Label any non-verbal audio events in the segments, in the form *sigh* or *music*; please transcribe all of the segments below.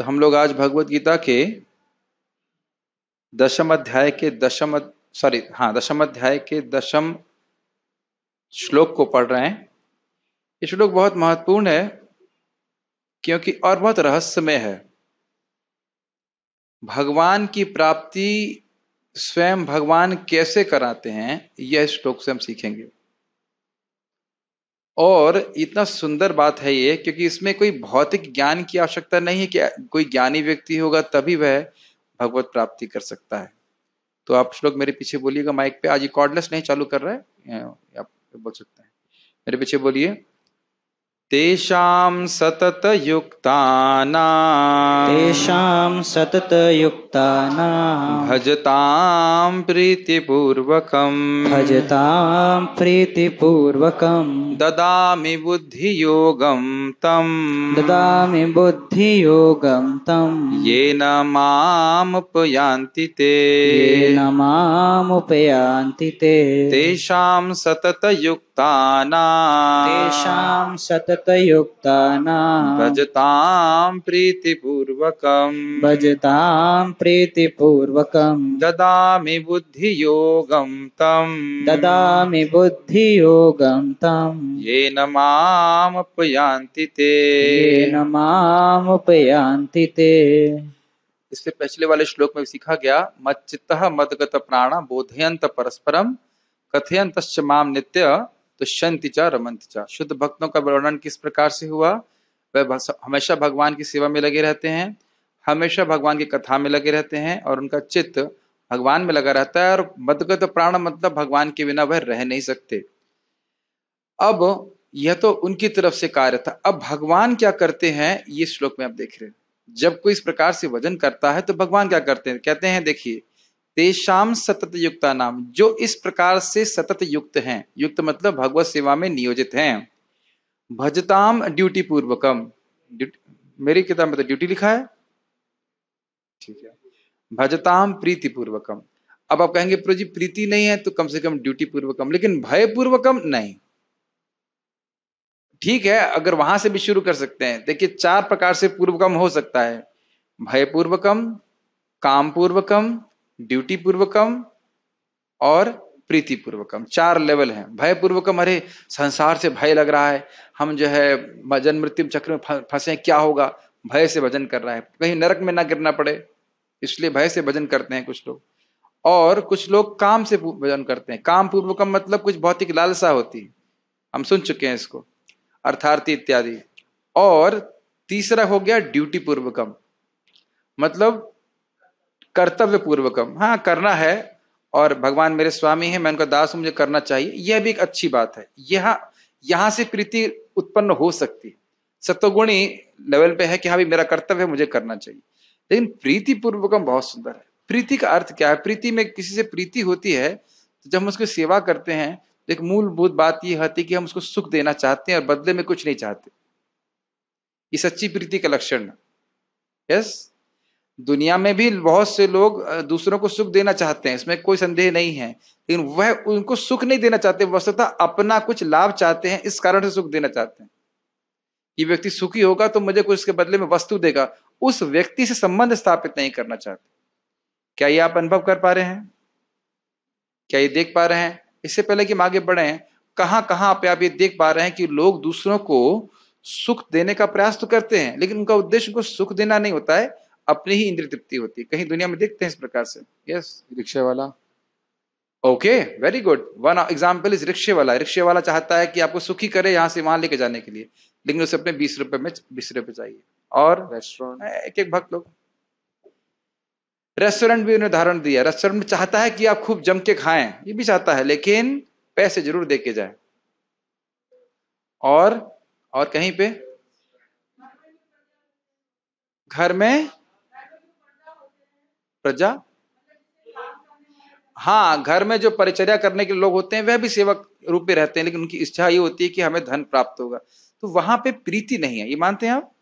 तो हम लोग आज भगवत गीता के दशम अध्याय के दशम सॉरी हाँ दशम अध्याय के दशम श्लोक को पढ़ रहे हैं। ये श्लोक बहुत महत्वपूर्ण है, क्योंकि और बहुत रहस्यमय है। भगवान की प्राप्ति स्वयं भगवान कैसे कराते हैं, यह श्लोक से हम सीखेंगे। और इतना सुंदर बात है ये, क्योंकि इसमें कोई भौतिक ज्ञान की आवश्यकता नहीं है कि कोई ज्ञानी व्यक्ति होगा तभी वह भगवत प्राप्ति कर सकता है। तो आप लोग मेरे पीछे बोलिएगा माइक पे, आज कॉर्डलेस नहीं चालू कर रहा है? आप बोल सकते हैं? मेरे पीछे बोलिए। तेषां सततयुक्तानां तेषां सततयुक्तानां भजतां प्रीतिपूर्वकम् भजतां प्रीतिपूर्वकं ददामि बुद्धियोगं तं ददामि बुद्धियोगं तं येन मामुपयान्ति ते येन मामुपयान्ति ते तेषां सततयुक्तानां तेषां सततयुक्तानां भजतां प्रीतिपूर्वकम्। भजतां प्रीतिपूर्वकं ददामि बुद्धियोगं तं ददामि बुद्धियोगं तं येन मामुपयान्ति ते। येन मामुपयान्ति ते। इससे पिछले वाले श्लोक में सीखा गया मच्चित्त मदगत प्राण बोधयंत परस्परम कथयंत माम नित्य तुष्यंति च, रमंति च। शुद्ध भक्तों का वर्णन किस प्रकार से हुआ? वह हमेशा भगवान की सेवा में लगे रहते हैं, हमेशा भगवान की कथा में लगे रहते हैं और उनका चित्त भगवान में लगा रहता है और मदगत प्राण मतलब भगवान के बिना वह रह नहीं सकते। अब यह तो उनकी तरफ़ से कार्य था। अब भगवान क्या करते हैं, ये श्लोक में आप देख रहे हैं। जब कोई इस प्रकार से वज़न करता है तो भगवान क्या करते हैं? कहते हैं, देखिए तेषाम सतत युक्ता नाम, जो इस प्रकार से सतत युक्त हैं। युक्त मतलब भगवत सेवा में नियोजित हैं। भजताम ड्यूटी पूर्वकम मेरी किताब में तो ड्यूटी लिखा है। ठीक है। भजताम प्रीति पूर्वकम अब आप कहेंगे प्रो जी, प्रीति नहीं है तो कम से कम ड्यूटी पूर्वकम लेकिन भय पूर्वकम नहीं। ठीक है, अगर वहाँ से भी शुरू कर सकते हैं। देखिए, चार प्रकार से पूर्वकम हो सकता है। भय पूर्वकम काम पूर्वकम ड्यूटी पूर्वकम और प्रीति पूर्वकम चार लेवल हैं। भय पूर्वकम अरे, संसार से भय लग रहा है, हम जो है भजन मृत्यु चक्र में फंसे क्या होगा? भय से भजन कर रहा है। कहीं नरक में ना गिरना पड़े, इसलिए भय से भजन करते हैं कुछ लोग। और कुछ लोग काम से भजन करते हैं। काम पूर्वकम मतलब कुछ भौतिक लालसा होती है। हम सुन चुके हैं इसको। अर्थार्थी इत्यादि। और तीसरा हो गया ड्यूटी पूर्वकम मतलब कर्तव्य पूर्वकम हाँ करना है और भगवान मेरे स्वामी हैं, मैं उनका दास हूँ, मुझे करना चाहिए। यह भी एक अच्छी बात है। यह, यहाँ से प्रीति उत्पन्न हो सकती है। सत्वगुणी लेवल पे है कि हाँ भी मेरा कर्तव्य है, मुझे करना चाहिए। लेकिन प्रीति पूर्वकम बहुत सुंदर है। प्रीति का अर्थ क्या है? प्रीति में किसी से प्रीति होती है तो जब हम उसकी सेवा करते हैं तो एक मूलभूत बात यह होती है कि हम उसको सुख देना चाहते हैं और बदले में कुछ नहीं चाहते। ये सच्ची प्रीति का लक्षण यस दुनिया में भी बहुत से लोग दूसरों को सुख देना चाहते हैं, इसमें कोई संदेह नहीं है। लेकिन वह उनको सुख नहीं देना चाहते वस्तुतः अपना कुछ लाभ चाहते हैं, इस कारण से सुख देना चाहते हैं। ये व्यक्ति सुखी होगा तो मुझे कुछ इसके बदले में वस्तु देगा, उस व्यक्ति से संबंध स्थापित नहीं करना चाहते। क्या ये आप अनुभव कर पा रहे हैं? क्या ये देख पा रहे हैं? इससे पहले कि हम आगे बढ़े हैं कहाँ कहाँ पे आप ये देख पा रहे हैं कि लोग दूसरों को सुख देने का प्रयास तो करते हैं, लेकिन उनका उद्देश्य उनको सुख देना नहीं होता है अपनी ही इंद्रिय तृप्ति होती है। कहीं दुनिया में देखते हैं इस प्रकार से। यस रिक्शे वाला okay very good one example is रिक्शे वाला रिक्शे वाला चाहता है कि आपको सुखी करे यहाँ से वहाँ लेके जाने के लिए। लेकिन उसे अपने बीस रुपए में बीस रुपए चाहिए। और रेस्टोरेंट एक एक भक्त लोग। रेस्टोरेंट भी उन्हें दिया। रेस्टोरेंट में चाहता है कि आप खूब जम के खाएँ। ये भी चाहता है लेकिन पैसे ज़रूर दे के जाए। और और कहीं पे? घर में प्रजा? हाँ घर में जो परिचर्या करने के लोग होते हैं, वह भी सेवक रूप में रहते हैं, लेकिन उनकी इच्छा ये होती है कि हमें धन प्राप्त होगा। तो वहाँ पे प्रीति नहीं है, ये मानते हैं आप?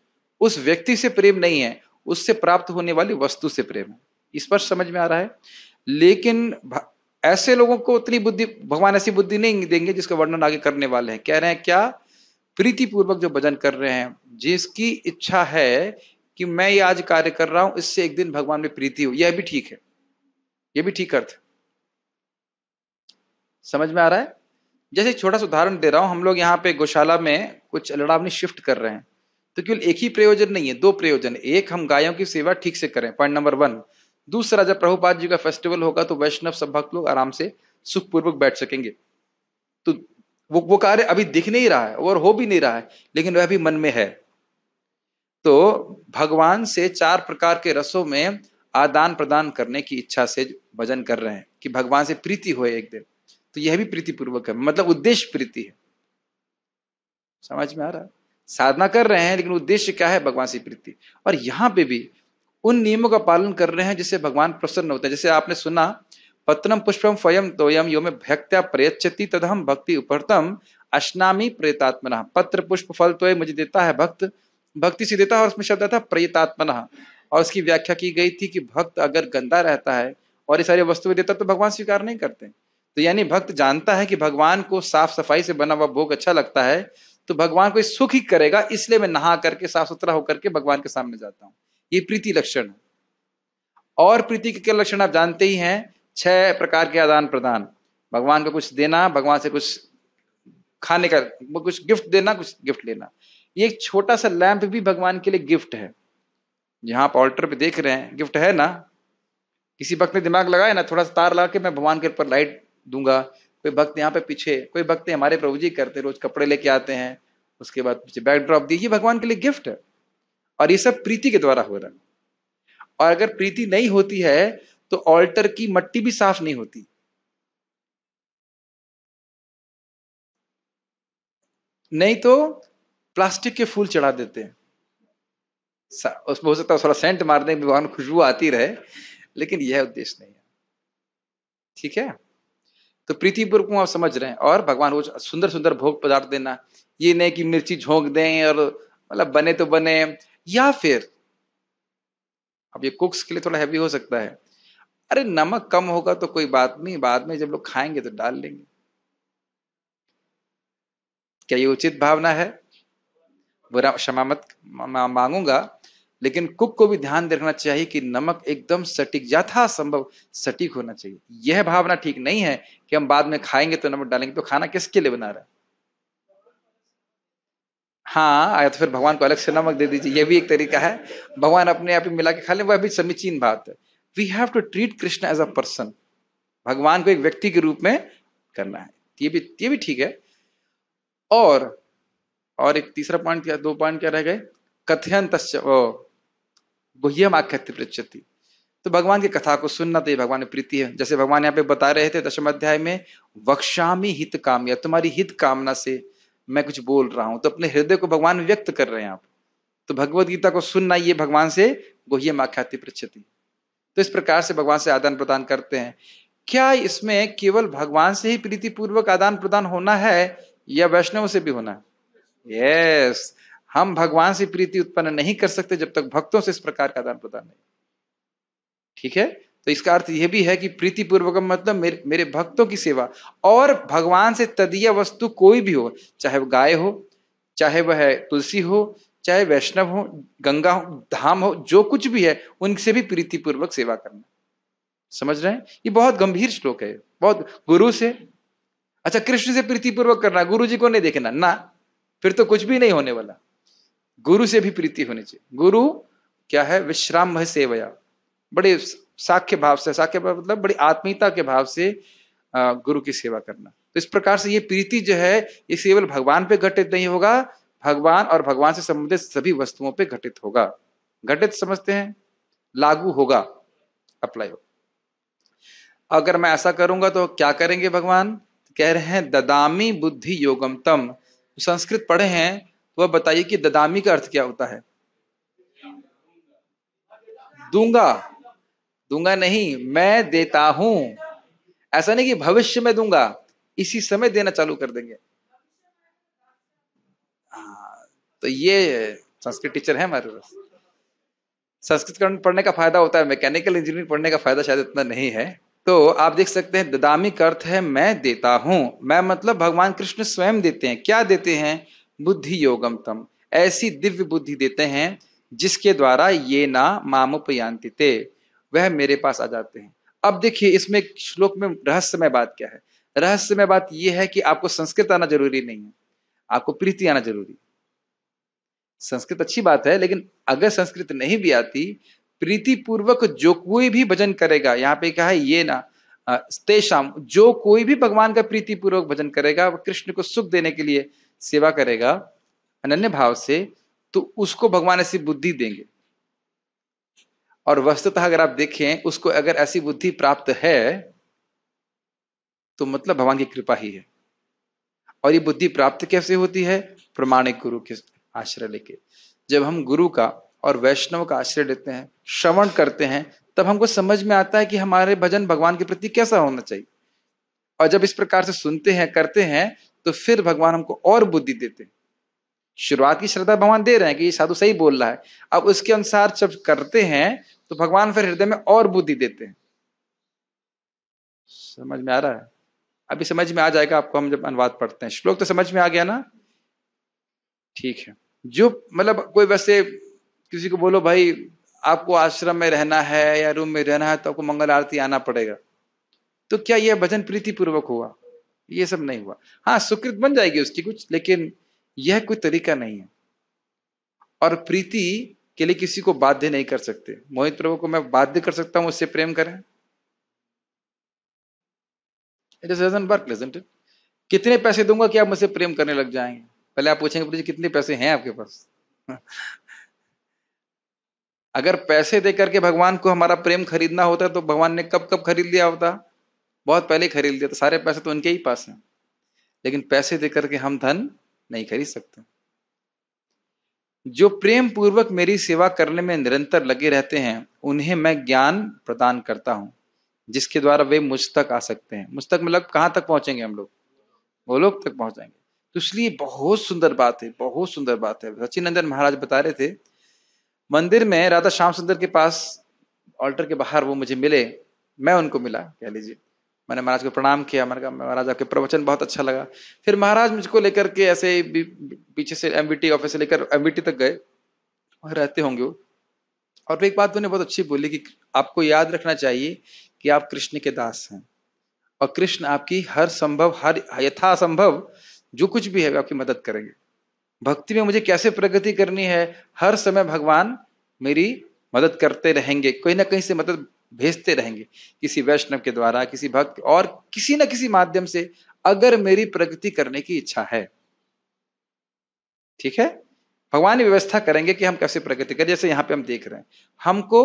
उस व्यक्ति से प्रेम नहीं है, उससे प्राप्त होने वाली वस्तु से प्रेम है। स्पष्ट समझ में आ रहा है? लेकिन ऐसे लोगों को उतनी बुद्धि, भगवान ऐसी बुद्धि नहीं देंगे जिसका वर्णन आगे करने वाले हैं। कह रहे हैं, क्या प्रीति पूर्वक जो भजन कर रहे हैं, जिसकी इच्छा है कि मैं ये आज कार्य कर रहा हूँ, इससे एक दिन भगवान में प्रीति हो। यह भी ठीक है। यह भी ठीक अर्थ समझ में आ रहा है? जैसे छोटा सा उदाहरण दे रहा हूँ, हम लोग यहाँ पे गौशाला में कुछ लड़ावनी शिफ्ट कर रहे हैं। तो केवल एक ही प्रयोजन नहीं है, दो प्रयोजन। एक, हम गायों की सेवा ठीक से करें। पॉइंट नंबर वन दूसरा, जब प्रभुपाद जी का फेस्टिवल होगा तो वैष्णव सब भक्त लोग आराम से सुखपूर्वक बैठ सकेंगे। तो वो वो कार्य अभी दिख नहीं रहा है और हो भी नहीं रहा है, लेकिन वह भी मन में है। तो भगवान से चार प्रकार के रसों में आदान प्रदान करने की इच्छा से भजन कर रहे हैं कि भगवान से प्रीति हो एक दिन। तो यह भी प्रीति पूर्वक है मतलब उद्देश्य प्रीति है। समझ में आ रहा? है साधना कर रहे हैं, लेकिन उद्देश्य क्या है? भगवान से प्रीति। और यहाँ पे भी उन नियमों का पालन कर रहे हैं जिससे भगवान प्रसन्न होते हैं। जैसे आपने सुना पत्नम पुष्पम फयम तोयम यो में भक्त्या प्रयच्छति तदहम भक्ति उपरतम अश्नामी प्रेतात्मना। पत्र, पुष्प, फल तो मुझे देता है भक्त भक्ति से देता और उसमें शब्द था प्रेतात्मना और उसकी व्याख्या की गई थी कि भक्त अगर गंदा रहता है और ये सारी वस्तुएँ देता तो भगवान स्वीकार नहीं करते। तो यानी भक्त जानता है कि भगवान को साफ़ सफ़ाई से बना हुआ भोग अच्छा लगता है तो भगवान को सुख ही करेगा, इसलिए मैं नहा करके साफ़ सुथरा होकर के भगवान के सामने जाता हूँ। ये प्रीति लक्षण है। और प्रीति के क्या लक्षण आप जानते ही हैं? छह प्रकार के आदान प्रदान। भगवान को कुछ देना, भगवान से कुछ खाने का, कुछ गिफ्ट देना, कुछ गिफ्ट लेना। ये एक छोटा सा लैंप भी भगवान के लिए गिफ्ट है। जहाँ आप ऑल्टर पे देख रहे हैं, गिफ्ट है ना? किसी भक्त ने दिमाग लगाया ना, थोड़ा सा तार लगा के मैं भगवान के ऊपर लाइट दूँगा। कोई भक्त यहाँ पे पीछे, कोई भक्त हमारे प्रभु जी करते रोज कपड़े लेके आते हैं। उसके बाद पीछे बैकड्रॉप दी। ये भगवान के लिए गिफ्ट है। और ये सब प्रीति के द्वारा हो रहा है। और अगर प्रीति नहीं होती है तो ऑल्टर की मट्टी भी साफ़ नहीं होती। नहीं तो प्लास्टिक के फूल चढ़ा देते हैं। उसमें हो सकता है थोड़ा सेंट मारने में भगवान खुशबू आती रहे, लेकिन यह उद्देश्य नहीं है। ठीक है? तो प्रीतिपूर्वक आप समझ रहे हैं। और भगवान रोज सुंदर सुंदर भोग पदार्थ देना, ये नहीं कि मिर्ची झोंक दें और मतलब बने तो बने, या फिर, अब ये कुक्स के लिए थोड़ा हैवी हो सकता है। अरे, नमक कम होगा तो कोई बात नहीं, बाद में जब लोग खाएँगे तो डाल लेंगे। क्या ये उचित भावना है? बुरा क्षमा मत मांगूँगा, लेकिन कुक को भी ध्यान रखना चाहिए कि नमक एकदम सटीक यथा संभव सटीक होना चाहिए। यह भावना ठीक नहीं है कि हम बाद में खाएँगे तो नमक डालेंगे। तो खाना किसके लिए बना रहा है? हाँ आया तो फिर भगवान को अलग से नमक दे दीजिए। यह भी एक तरीका है। भगवान अपने आप ही मिला के खा ले, वह भी समीचीन बात है। We have to treat Krishna as a person भगवान को एक व्यक्ति के रूप में करना है। ये भी ये भी ठीक है। और और एक तीसरा पॉइंट क्या दो पॉइंट क्या रह गए? कथयन गुह्यम आख्यति पृछति तो भगवान की कथा को सुनना तो ये भगवान प्रीति है। जैसे भगवान यहाँ पे बता रहे थे दशम अध्याय में वक्षामी हित कामया, तुम्हारी हित कामना से मैं कुछ बोल रहा हूँ। तो अपने हृदय को भगवान व्यक्त कर रहे हैं आप। तो भगवत गीता को सुनना ये भगवान से गुह्यम आख्याति पृछति तो इस प्रकार से भगवान से आदान प्रदान करते हैं। क्या इसमें केवल भगवान से ही प्रीति पूर्वक आदान प्रदान होना है या वैष्णव से भी होना है? यस हम भगवान से प्रीति उत्पन्न नहीं कर सकते जब तक भक्तों से इस प्रकार का आदान प्रदान नहीं। ठीक है? तो इसका अर्थ यह भी है कि प्रीति पूर्वक मतलब मेरे, मेरे भक्तों की सेवा। और भगवान से तदीय वस्तु कोई भी हो चाहे वह गाय हो चाहे वह तुलसी हो चाहे वैष्णव हो गंगा हो धाम हो जो कुछ भी है उनसे भी प्रीति पूर्वक सेवा करना। समझ रहे हैं? ये बहुत गंभीर श्लोक है। बहुत गुरु से अच्छा कृष्ण से प्रीति पूर्वक करना गुरु जी को नहीं देखना ना। फिर तो कुछ भी नहीं होने वाला। गुरु से भी प्रीति होनी चाहिए। गुरु क्या है? विश्राम सेवया। बड़े साख्य भाव से, साख्य भाव मतलब बड़ी आत्मीयता के भाव से गुरु की सेवा करना। तो इस प्रकार से ये प्रीति जो है, ये केवल भगवान पे घटित नहीं होगा, भगवान और भगवान से संबंधित सभी वस्तुओं पे घटित होगा। घटित समझते हैं? लागू होगा। अप्लाई हो अगर मैं ऐसा करूँगा तो क्या करेंगे भगवान? कह रहे हैं, ददामी बुद्धि योगम तम। संस्कृत पढ़े हैं तो वह बताइए कि ददामी का अर्थ क्या होता है? दूँगा। दूँगा नहीं मैं देता हूँ। ऐसा नहीं कि भविष्य में दूँगा इसी समय देना चालू कर देंगे। हाँ, तो ये संस्कृत टीचर है हमारे पास। संस्कृत पढ़ने का फ़ायदा होता है मैकेनिकल इंजीनियरिंग पढ़ने का फ़ायदा शायद इतना नहीं है। तो आप देख सकते हैं ददामी का अर्थ है, मैं देता हूँ। मैं मतलब भगवान कृष्ण स्वयं देते हैं। क्या देते हैं? बुद्धि योगम तम। ऐसी दिव्य बुद्धि देते हैं, जिसके द्वारा ये ना मामुपयांति वह मेरे पास आ जाते हैं। अब देखिए, इसमें श्लोक में रहस्यमय बात क्या है? रहस्यमय बात यह है कि आपको संस्कृत आना ज़रूरी नहीं है। आपको प्रीति आना ज़रूरी संस्कृत अच्छी बात है, लेकिन अगर संस्कृत नहीं भी आती प्रीति पूर्वक जो कोई भी भजन करेगा, यहाँ पे क्या है, ये ना तेषाम जो कोई भी भगवान का प्रीति पूर्वक भजन करेगा कृष्ण को सुख देने के लिए सेवा करेगा, अनन्य भाव से तो उसको भगवान ऐसी बुद्धि देंगे। और वस्तुतः अगर आप देखें, उसको अगर ऐसी बुद्धि प्राप्त है तो मतलब भगवान की कृपा ही है। और ये बुद्धि प्राप्त कैसे होती है? प्रमाणिक गुरु के आश्रय लेके। जब हम गुरु का और वैष्णव का आश्रय लेते हैं, श्रवण करते हैं, तब हमको समझ में आता है कि हमारे भजन भगवान के प्रति कैसा होना चाहिए। और जब इस प्रकार से सुनते हैं, करते हैं तो फिर भगवान हमको और बुद्धि देते हैं। शुरुआत की श्रद्धा भगवान दे रहे हैं कि ये साधु सही बोल रहा है। अब उसके अनुसार जब करते हैं तो भगवान फिर हृदय में और बुद्धि देते हैं। समझ में आ रहा है? अभी समझ में आ जाएगा आपको हम जब अनुवाद पढ़ते हैं। श्लोक तो समझ में आ गया ना? ठीक है। जो मतलब कोई वैसे किसी को बोलो, भाई, आपको आश्रम में रहना है या रूम में रहना है तो आपको मंगल आरती आना पड़ेगा। तो क्या यह भजन प्रीति पूर्वक हुआ? ये सब नहीं हुआ। हाँ सुकृत बन जाएगी उसकी कुछ, लेकिन यह कोई तरीका नहीं है। और प्रीति के लिए किसी को बाध्य नहीं कर सकते। मोहित प्रभु को मैं बाध्य कर सकता हूँ, उससे प्रेम करें। इट इज़ वर्क इट कितने पैसे दूँगा कि आप मुझसे प्रेम करने लग जाएँगे पहले आप पूछेंगे कितने पैसे हैं आपके पास? अगर पैसे दे करके भगवान को हमारा प्रेम खरीदना होता तो भगवान ने कब कब खरीद लिया होता? बहुत पहले खरीद लिया तो सारे पैसे तो उनके ही पास हैं। लेकिन पैसे दे करके हम धन नहीं खरीद सकते। जो प्रेम पूर्वक मेरी सेवा करने में निरंतर लगे रहते हैं, उन्हें मैं ज्ञान प्रदान करता हूँ, जिसके द्वारा वे मुझ तक आ सकते हैं। मुझ तक मतलब कहाँ तक पहुँचेंगे हम लोग? वो लोग तक पहुंचाएँगे तो इसलिए बहुत सुंदर बात है, बहुत सुंदर बात है। सचिनंदन महाराज बता रहे थे मंदिर में राधा श्याम सुंदर के पास ऑल्टर के बाहर वो मुझे मिले, मैं उनको मिला, कह लीजिए। मैंने महाराज को प्रणाम किया, मैंने कहा, महाराज, आपके प्रवचन बहुत अच्छा लगा। फिर महाराज मुझको लेकर के ऐसे पीछे से एमबीटी ऑफ़िस से लेकर एमबीटी तक गए और रहते होंगे वो। और एक बात उन्होंने बहुत अच्छी बोली कि आपको याद रखना चाहिए कि आप कृष्ण के दास हैं। और कृष्ण आपकी हर संभव, हर यथासंभव, जो कुछ भी है, आपकी मदद करेंगे। भक्ति में मुझे कैसे प्रगति करनी है? हर समय भगवान मेरी मदद करते रहेंगे कहीं ना कहीं से मदद भेजते रहेंगे, किसी वैष्णव के द्वारा, किसी भक्त और किसी न किसी माध्यम से, अगर मेरी प्रगति करने की इच्छा है। ठीक है? भगवान व्यवस्था करेंगे कि हम कैसे प्रगति करें, जैसे यहाँ पे हम देख रहे हैं। हमको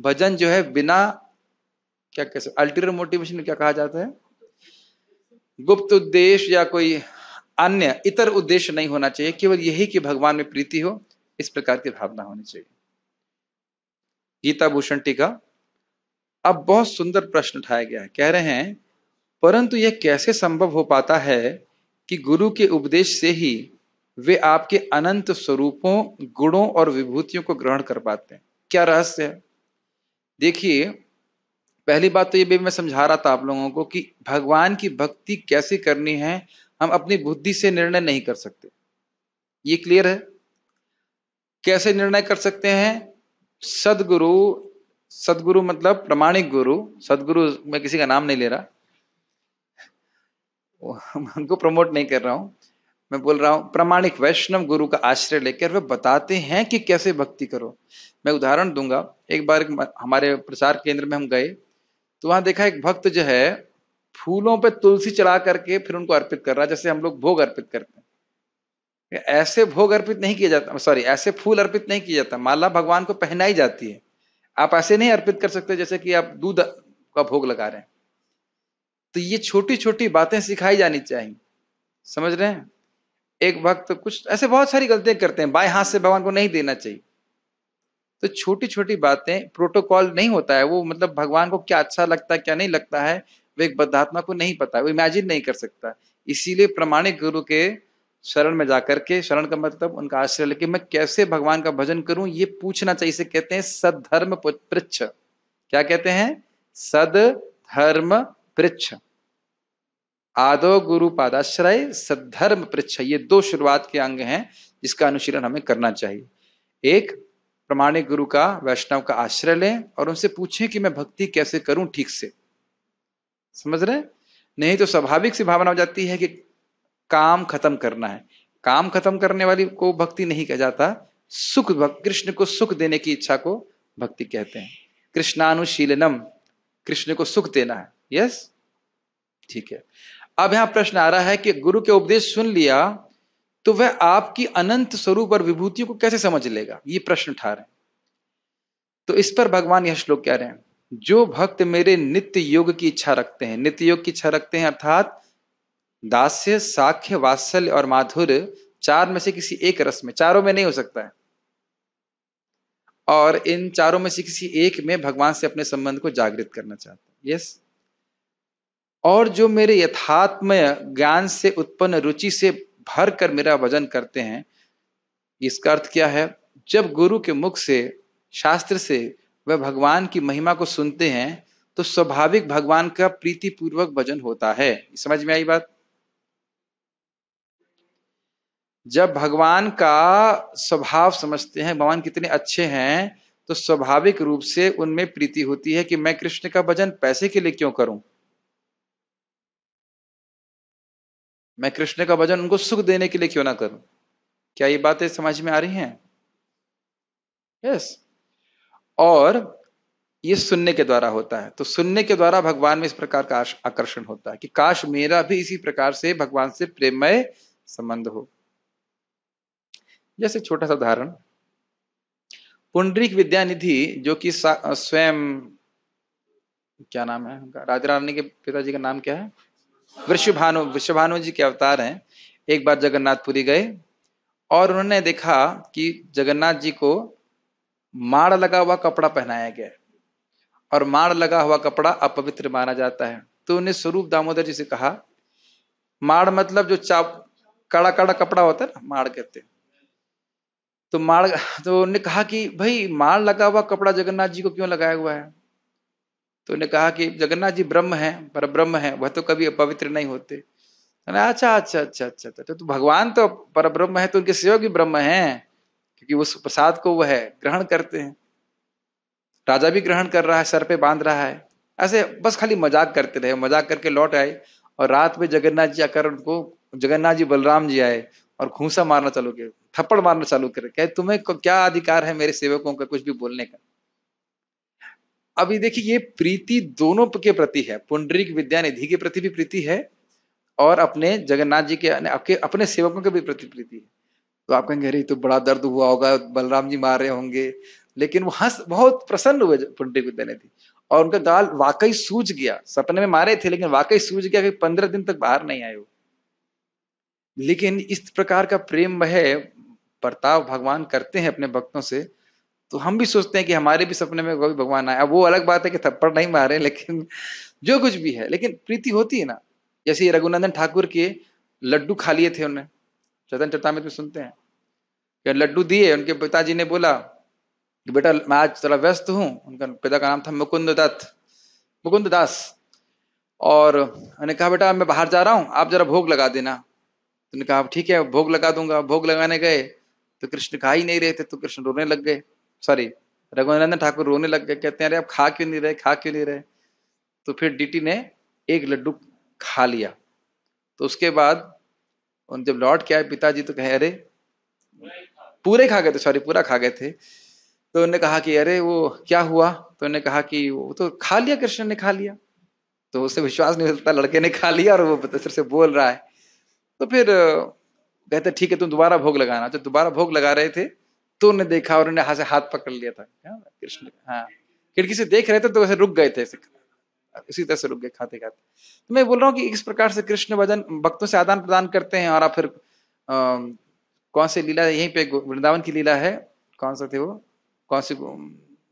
भजन जो है बिना, क्या कैसे अल्टीरियर मोटिवेशन क्या कहा जाता है? गुप्त उद्देश्य या कोई अन्य इतर उद्देश्य नहीं होना चाहिए, केवल यही कि भगवान में प्रीति हो, इस प्रकार की भावना होनी चाहिए। गीता भूषण टीका। अब बहुत सुंदर प्रश्न उठाया गया है। कह रहे हैं, परंतु यह कैसे संभव हो पाता है कि गुरु के उपदेश से ही वे आपके अनंत स्वरूपों, गुणों और विभूतियों को ग्रहण कर पाते हैं? क्या रहस्य है? देखिए, पहली बात तो ये भी मैं समझा रहा था आप लोगों को कि भगवान की भक्ति कैसे करनी है हम अपनी बुद्धि से निर्णय नहीं कर सकते। ये क्लियर है? कैसे निर्णय कर सकते हैं? सदगुरु सदगुरु मतलब प्रमाणिक गुरु। सदगुरु, मैं किसी का नाम नहीं ले रहा। उनको प्रमोट नहीं कर रहा हूँ। मैं बोल रहा हूँ, प्रमाणिक वैष्णव गुरु का आश्रय लेकर वे बताते हैं कि कैसे भक्ति करो। मैं उदाहरण दूँगा। एक बार हमारे प्रचार केंद्र में हम गए तो वहाँ देखा एक भक्त जो है फूलों पे तुलसी चढ़ा करके फिर उनको अर्पित कर रहा जैसे हम लोग भोग अर्पित करते हैं। ऐसे भोग अर्पित नहीं किया जाता सॉरी ऐसे फूल अर्पित नहीं किया जाता। माला भगवान को पहनाई जाती है। आप ऐसे नहीं अर्पित कर सकते जैसे कि आप दूध का भोग लगा रहे हैं। तो ये छोटी छोटी बातें सिखाई जानी चाहिए। समझ रहे हैं? एक भक्त कुछ, ऐसे बहुत सारी गलतियाँ करते हैं, बाएँ हाथ से भगवान को नहीं देना चाहिए। तो छोटी छोटी बातें, प्रोटोकॉल नहीं होता है, वो मतलब भगवान को क्या अच्छा लगता है, क्या नहीं लगता है वो एक बद्धात्मा को नहीं पता, वो इमेजिन नहीं कर सकता। इसीलिए प्रमाणिक गुरु के शरण में जाकर के, शरण का मतलब उनका आश्रय लेके मैं कैसे भगवान का भजन करूँ, ये पूछना चाहिए। इसे कहते हैं सदधर्म पृच्छ। क्या कहते हैं? सद धर्म पृच्छ। आदो गुरु पादाश्रय, सद्धर्म पृच्छ। ये दो शुरुआत के अंग हैं जिसका अनुशीलन हमें करना चाहिए। एक, प्रमाणिक गुरु का, वैष्णव का आश्रय लें और उनसे पूछें कि मैं भक्ति कैसे करूँ ठीक से। समझ रहे नहीं तो स्वाभाविक सी भावना हो जाती है कि काम खत्म करना है। काम खत्म करने वाली को भक्ति नहीं कहा जाता। सुख कृष्ण को सुख देने की इच्छा को भक्ति कहते हैं। कृष्णानुशीलनम, कृष्ण को सुख देना है। यस ठीक है। अब यहाँ प्रश्न आ रहा है कि गुरु के उपदेश सुन लिया तो वह आपकी अनंत स्वरूप और विभूतियों को कैसे समझ लेगा? ये प्रश्न उठा रहे हैं। तो इस पर भगवान यह श्लोक कह रहे हैं। जो भक्त मेरे नित्य योग की इच्छा रखते हैं, नित्य योग की इच्छा रखते हैं, अर्थात दास्य, साख्य, वात्सल्य और माधुर चार में से किसी एक रस में, चारों में नहीं हो सकता है। और इन चारों में से किसी एक में भगवान से अपने संबंध को जागृत करना चाहते हैं। यस और जो मेरे यथात्मय ज्ञान से उत्पन्न रुचि से भर कर मेरा भजन करते हैं, इसका अर्थ क्या है? जब गुरु के मुख से, शास्त्र से वह भगवान की महिमा को सुनते हैं तो स्वाभाविक भगवान का प्रीति पूर्वक भजन होता है। समझ में आई बात? जब भगवान का स्वभाव समझते हैं, भगवान कितने अच्छे हैं तो स्वाभाविक रूप से उनमें प्रीति होती है कि मैं कृष्ण का भजन पैसे के लिए क्यों करूँ? मैं कृष्ण का भजन उनको सुख देने के लिए क्यों ना करूँ? क्या ये बातें समझ में आ रही हैं? यस और ये सुनने के द्वारा होता है। तो सुनने के द्वारा भगवान में इस प्रकार का आकर्षण होता है कि काश मेरा भी इसी प्रकार से भगवान से प्रेमय संबंध हो। जैसे छोटा सा उदाहरण। पुंडरीक विद्यानिधि जो कि स्वयं, क्या नाम है उनका? राजा रानी के पिताजी का नाम क्या है? विश्वभानु विश्वभानु जी के अवतार हैं। एक बार जगन्नाथपुरी गए और उन्होंने देखा कि जगन्नाथ जी को माड़ लगा हुआ कपड़ा पहनाया गया और माड़ लगा हुआ कपड़ा अपवित्र माना जाता है। तो उन्हें स्वरूप दामोदर जी से कहा माड़ मतलब जो चाप कड़ा कड़ा कपड़ा होता है ना माड़ कहते हैं। तो माड़ तो उन्होंने कहा कि भाई माड़ लगा हुआ कपड़ा जगन्नाथ जी को क्यों लगाया हुआ है? तो उन्होंने कहा कि जगन्नाथ जी ब्रह्म है पर ब्रह्म है वह तो कभी अपवित्र नहीं होते। अच्छा अच्छा अच्छा अच्छा तो, तो भगवान तो पर ब्रह्म है तो उनके सेवक भी ब्रह्म है। क्योंकि उस प्रसाद को वह ग्रहण करते हैं। राजा भी ग्रहण कर रहा है, सर पे बाँध रहा है। ऐसे बस खाली मज़ाक करते रहे, मज़ाक करके लौट आए और रात में जगन्नाथ जी आकर उनको, जगन्नाथ जी, बलराम जी आए और घूसा मारना चालू किया, थप्पड़ मारना चालू करे। कहे, तुम्हें क्या अधिकार है मेरे सेवकों का कुछ भी बोलने का? अभी देखिए, ये प्रीति दोनों के प्रति है। पुंडरीक विद्यानिधि के प्रति भी प्रीति है और अपने जगन्नाथ जी के, अपने सेवकों के भी प्रति प्रीति है। तो आप कहेंगे, अरे तो बड़ा दर्द हुआ होगा, बलराम जी मार होंगे। लेकिन वो हंस, बहुत प्रसन्न हुए पुंडरीक विद्यानिधि और उनका गाल वाकई सूझ गया। सपने में मारे थे, लेकिन वाकई सूझ गया कि पंद्रह दिन तक बाहर नहीं आए वो। लेकिन इस प्रकार का प्रेम वह बर्ताव भगवान करते हैं अपने भक्तों से तो हम भी सोचते हैं कि हमारे भी सपने में कोई भगवान आया। वो अलग बात है कि थप्पड़ नहीं मारे, लेकिन जो कुछ भी है। लेकिन प्रीति होती है ना। जैसे रघुनंदन ठाकुर के लड्डू खा लिए थे उन्हें। चतन चतामित में सुनते हैं। कि लड्डू दिए, उनके पिताजी ने बोला कि बेटा, मैं आज थोड़ा व्यस्त हूँ। उनका पिता का नाम था मुकुंद दत्त, मुकुंद दास। और मैंने कहा, बेटा, मैं बाहर जा रहा हूँ, आप जरा भोग लगा देना। तो कहा, ठीक है, भोग लगा दूँगा। भोग लगाने गए तो कृष्ण खा ही नहीं रहे थे तो कृष्ण रोने लग गए। सॉरी, रघुनंदन ठाकुर रोने लग गए, कहते हैं, अरे, आप खा क्यों नहीं रहे, खा क्यों नहीं रहे? तो फिर डीटी ने एक लड्डू खा लिया। तो उसके बाद उन जब लौट के आए, पिताजी तो कहे, अरे, पूरे खा गए थे सॉरी पूरा खा गए थे। तो उन्होंने कहा कि, अरे, वो क्या हुआ? तो उन्होंने कहा कि, वो तो खा लिया, कृष्ण ने खा लिया। तो उसे विश्वास नहीं होता, लड़के ने खा लिया और वो से बोल रहा है। तो फिर, कहते, ठीक है, तुम दोबारा भोग लगाना। तो दोबारा भोग लगा रहे थे तो उन्हें देखा और उन्हें हाथ से हाथ पकड़ लिया था। कृष्ण हाँ। खिड़की से देख रहे थे तो वैसे रुक गए थे इसी तरह से रुक गए खाते खाते। तो मैं बोल रहा हूँ कि इस प्रकार से कृष्ण भजन भक्तों से आदान प्रदान करते हैं और आप फिर कौन सी लीला, यहीं पे वृंदावन की लीला है, कौन सा थे वो? कौन सी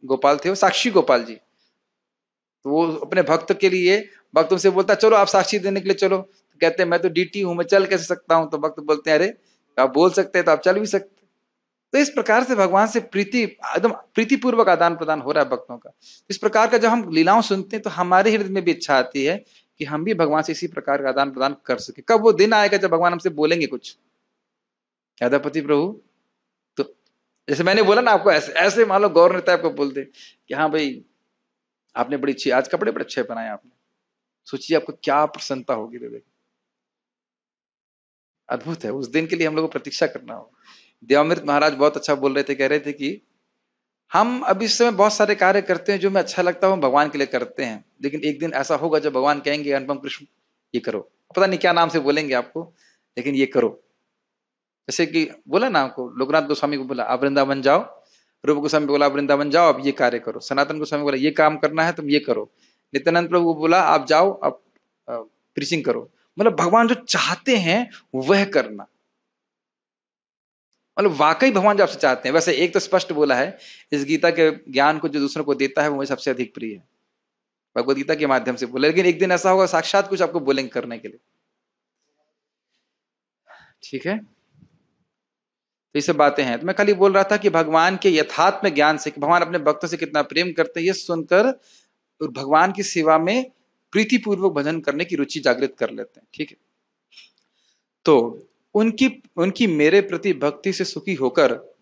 गोपाल थे वो? साक्षी गोपाल जी। तो वो अपने भक्त के लिए, भक्तों से बोलता, चलो आप साक्षी देने के लिए चलो। तो कहते हैं, मैं तो डीटी हूँ, मैं चल कैसे सकता हूँ? तो भक्त बोलते हैं, अरे, आप बोल सकते हैं तो आप चल भी सकते तो इस प्रकार से भगवान से प्रीति, एकदम प्रीतिपूर्वक आदान प्रदान हो रहा है भक्तों का। इस प्रकार का जब हम लीलाओं सुनते हैं तो हमारे हृदय में भी इच्छा आती है कि हम भी भगवान से इसी प्रकार का आदान प्रदान कर सके। कब वो दिन आएगा जब भगवान हमसे बोलेंगे कुछ? यादापति प्रभु? तो जैसे मैंने बोला ना आपको, ऐसे ऐसे मान लो गौर नेता आपको बोलते कि हाँ भाई, आपने बड़ी अच्छी, आज कपड़े बड़े अच्छे बनाए आपने। सोचिए आपको क्या प्रसन्नता होगी हृदय अद्भुत है, उस दिन के लिए हम लोग को प्रतीक्षा करना हो देवामृत महाराज बहुत अच्छा बोल रहे थे, कह रहे थे कि हम अब इस समय बहुत सारे कार्य करते हैं जो हमें अच्छा लगता है हम भगवान के लिए करते हैं। लेकिन एक दिन ऐसा होगा जब भगवान कहेंगे, अनुपम कृष्ण, ये करो। पता नहीं क्या नाम से बोलेंगे आपको, लेकिन ये करो। जैसे कि बोला ना आपको, लोकनाथ गोस्वामी को बोला, आप वृंदावन जाओ। रूप गोस्वामी बोला वृंदावन जाओ अब ये कार्य करो। सनातन गोस्वामी बोला, ये काम करना है, तुम ये करो। नित्यानंद प्रभु को बोला, आप जाओ, आप प्रीचिंग करो। मतलब भगवान जो चाहते हैं, वह करना। मतलब वाकई भगवान जो आपसे चाहते हैं। वैसे एक तो स्पष्ट बोला है, इस गीता के ज्ञान को जो दूसरों को देता है, वो मुझे सबसे अधिक प्रिय है। भगवत गीता के माध्यम से बोले। लेकिन एक दिन ऐसा होगा, साक्षात कुछ आपको बोलेंगे करने के लिए। ठीक है? तो ये सब बातें हैं। तो मैं खाली बोल रहा था कि भगवान के यथात्म ज्ञान से भगवान अपने भक्तों से कितना प्रेम करते हैं, ये सुनकर और भगवान की सेवा में प्रीतिपूर्वक भजन करने की रुचि जागृत कर लेते हैं। ठीक है? तो उनकी उनकी मेरे प्रति भक्ति से सुखी होकर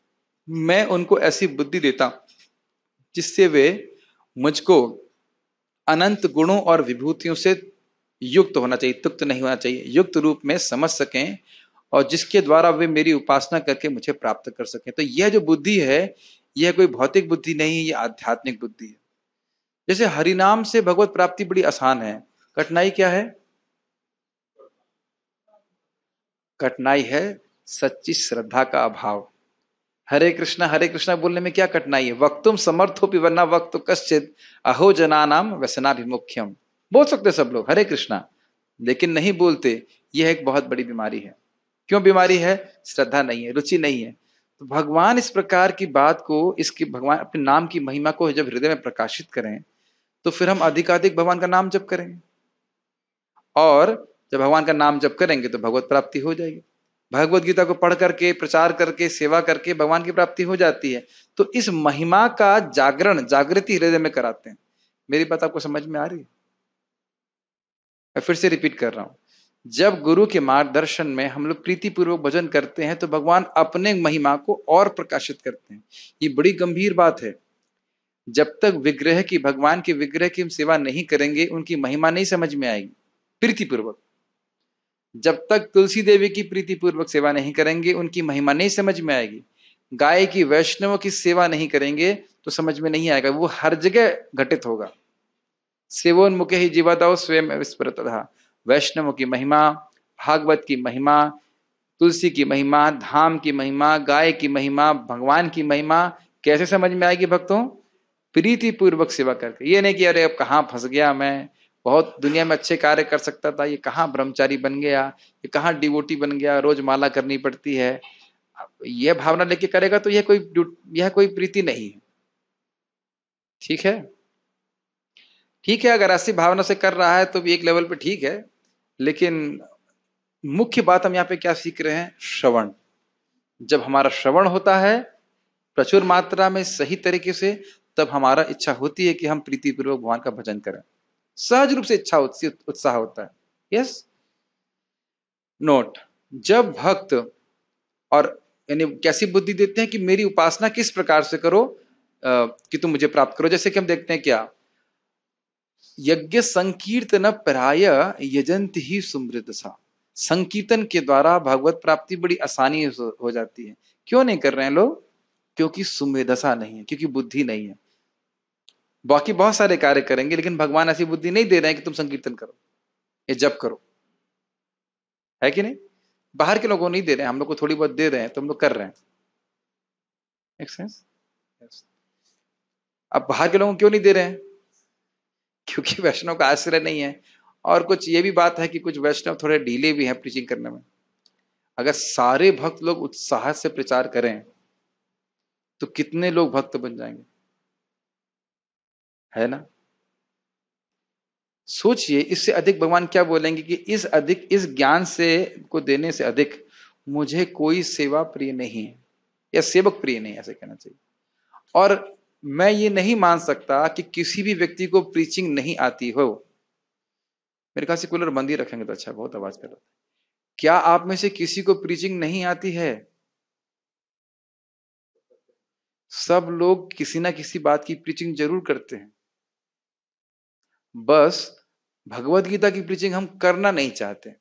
मैं उनको ऐसी बुद्धि देता, जिससे वे मुझको अनंत गुणों और विभूतियों से युक्त होना चाहिए तुक्त नहीं होना चाहिए, युक्त रूप में समझ सकें और जिसके द्वारा वे मेरी उपासना करके मुझे प्राप्त कर सकें। तो यह जो बुद्धि है, यह कोई भौतिक बुद्धि नहीं है यह आध्यात्मिक बुद्धि है। जैसे हरिनाम से भगवत प्राप्ति बड़ी आसान है। कठिनाई क्या है? कठिनाई है, सच्ची श्रद्धा का अभाव। हरे कृष्णा हरे कृष्णा बोलने में क्या कठिनाई है? वक्तुम समर्थो वरना वक्त कश्चित अहो जना नाम व्यसनाभिमुख्यम। बोल सकते सब लोग, हरे कृष्णा। लेकिन नहीं बोलते, यह एक बहुत बड़ी बीमारी है। क्यों बीमारी है? श्रद्धा नहीं है, रुचि नहीं है। तो भगवान इस प्रकार की बात को, इसकी भगवान, अपने नाम की महिमा को जब हृदय में प्रकाशित करें तो फिर हम अधिकाधिक भगवान का नाम जप करेंगे। और जब भगवान का नाम जप करेंगे तो भगवत प्राप्ति हो जाएगी। भगवत गीता को पढ़ करके, प्रचार करके, सेवा करके भगवान की प्राप्ति हो जाती है। तो इस महिमा का जागरण, जागृति हृदय में कराते हैं। मेरी बात आपको समझ में आ रही है? मैं फिर से रिपीट कर रहा हूँ। जब गुरु के मार्गदर्शन में हम लोग प्रीतिपूर्वक भजन करते हैं तो भगवान अपने महिमा को और प्रकाशित करते हैं। ये बड़ी गंभीर बात है। जब तक विग्रह की, भगवान के विग्रह की हम सेवा नहीं करेंगे, उनकी महिमा नहीं समझ में आएगी। प्रीतिपूर्वक। जब तक तुलसी देवी की प्रीतिपूर्वक सेवा नहीं करेंगे, उनकी महिमा नहीं समझ में आएगी। गाय की, वैष्णव की सेवा नहीं करेंगे तो समझ में नहीं आएगा। वो हर जगह घटित होगा। सेवोन्मुखे ही जीवादाओ स्वयं विस्फुरत वैष्णव की महिमा, भागवत की महिमा, तुलसी की महिमा, धाम की महिमा, गाय की महिमा, भगवान की महिमा, कैसे समझ में आएगी भक्तों? प्रीति पूर्वक सेवा करके। ये नहीं कि अरे अब कहाँ फंस गया मैं? बहुत दुनिया में अच्छे कार्य कर सकता था, ये कहाँ ब्रह्मचारी बन गया, ये कहाँ डिवोटी बन गया, रोज माला करनी पड़ती है। यह भावना लेके करेगा तो यह कोई यह कोई प्रीति नहीं है। ठीक है? ठीक है, अगर ऐसी भावना से कर रहा है तो भी एक लेवल पे ठीक है, लेकिन मुख्य बात हम यहाँ पे क्या सीख रहे हैं? श्रवण। जब हमारा श्रवण होता है, प्रचुर मात्रा में सही तरीके से, तब हमारा इच्छा होती है कि हम प्रीतिपूर्वक भगवान का भजन करें। सहज रूप से इच्छा उत्साह होता है। यस नोट जब भक्त और यानी कैसी बुद्धि देते हैं कि मेरी उपासना किस प्रकार से करो आ, कि तुम मुझे प्राप्त करो जैसे कि हम देखते हैं क्या? यज्ञ संकीर्तन प्राय यजंत ही सुमृत सा। संकीर्तन के द्वारा भगवत प्राप्ति बड़ी आसानी हो जाती है। क्यों नहीं कर रहे हैं लोग? क्योंकि सुमेधसा नहीं है क्योंकि बुद्धि नहीं है। बाकी बहुत सारे कार्य करेंगे, लेकिन भगवान ऐसी बुद्धि नहीं दे रहे हैं कि तुम संकीर्तन करो, ये जब करो। है कि नहीं? बाहर के लोगों नहीं दे रहे हैं, हम लोग को थोड़ी बहुत दे रहे हैं तो हम लोग कर रहे हैं। सेंस अब बाहर के लोगों को क्यों नहीं दे रहे हैं? क्योंकि *laughs* वैष्णव का आश्रय नहीं है। और कुछ ये भी बात है कि कुछ वैष्णव थोड़े ढीले भी हैं प्रीचिंग करने में। अगर सारे भक्त लोग उत्साह से प्रचार करें तो कितने लोग भक्त बन जाएँगे? है ना? सोचिए, इससे अधिक भगवान क्या बोलेंगे कि इस अधिक, इस ज्ञान से, को देने से अधिक मुझे कोई सेवा प्रिय नहीं है, या सेवक प्रिय नहीं ऐसे कहना चाहिए। और मैं ये नहीं मान सकता कि किसी भी व्यक्ति को प्रीचिंग नहीं आती हो। मेरे ख्याल से कूलर बंद ही रखेंगे तो अच्छा बहुत आवाज़ कर क्या आप में से किसी को प्रीचिंग नहीं आती है? सब लोग किसी ना किसी बात की प्रीचिंग ज़रूर करते हैं। बस भगवत गीता की प्रीचिंग हम करना नहीं चाहते।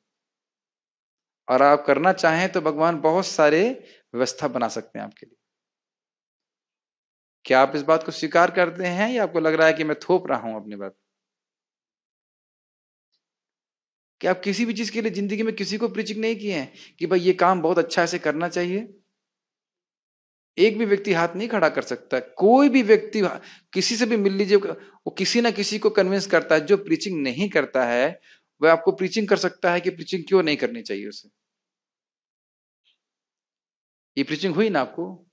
और आप करना चाहें तो भगवान बहुत सारे व्यवस्था बना सकते हैं आपके लिए। क्या आप इस बात को स्वीकार करते हैं या आपको लग रहा है कि मैं थोप रहा हूँ अपनी बात? कि आप किसी भी चीज़ के लिए ज़िंदगी में किसी को प्रीचिंग नहीं किए हैं कि भाई ये काम बहुत अच्छा से करना चाहिए? एक भी व्यक्ति हाथ नहीं खड़ा कर सकता। कोई भी व्यक्ति किसी से भी, मिल लीजिए, वो किसी ना किसी को कन्विंस करता है, जो प्रीचिंग नहीं करता है, वह आपको प्रीचिंग कर सकता है कि प्रीचिंग क्यों नहीं करनी चाहिए उसे। ये प्रीचिंग हुई ना आपको?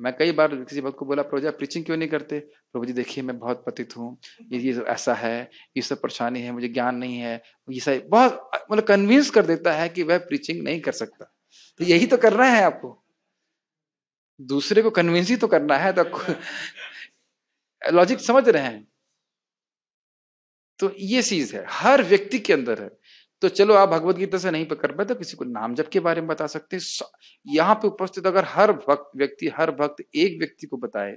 मैं कई बार किसी भक्त को बोला, प्रभु जी प्रीचिंग क्यों नहीं करते? प्रभु जी, देखिए, मैं बहुत पतित हूँ। ये ये ऐसा है, ये सब परेशानी है, मुझे ज्ञान नहीं है। ये सब बहुत मतलब कन्विंस कर देता है कि वह प्रीचिंग नहीं कर सकता। तो यही तो करना है आपको। दूसरे को कन्विंस ही तो करना है तो *laughs* *laughs* लॉजिक समझ रहे हैं? तो ये चीज़ है हर व्यक्ति के अंदर है। तो चलो आप भगवत गीता से नहीं पकड़ पाए तो किसी को नाम जप के बारे में बता सकते हैं। यहाँ पे उपस्थित अगर हर भक्त व्यक्ति हर भक्त एक व्यक्ति को बताए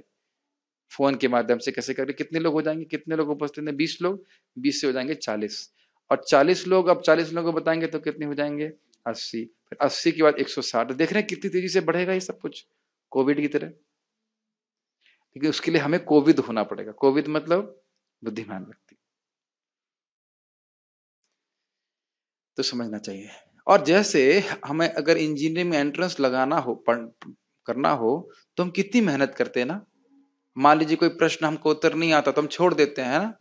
फ़ोन के माध्यम से कैसे करके कितने लोग हो जाएँगे कितने लोग उपस्थित हैं? बीस लोग? बीस से हो जाएँगे चालीस। और चालीस लोग अब चालीस लोगों को बताएँगे तो कितने हो जाएँगे? अस्सी। फिर अस्सी के बाद एक सौ साठ। देख रहे हैं कितनी तेज़ी से बढ़ेगा ये सब कुछ। कोविड की तरह? लेकिन उसके लिए हमें कोविड होना पड़ेगा। कोविड मतलब बुद्धिमान व्यक्ति। तो समझना चाहिए। और जैसे हमें अगर इंजीनियरिंग में एंट्रेंस लगाना हो करना हो तो हम कितनी मेहनत करते हैं ना? मान लीजिए कोई प्रश्न हमको उत्तर नहीं आता तो हम छोड़ देते हैं ना?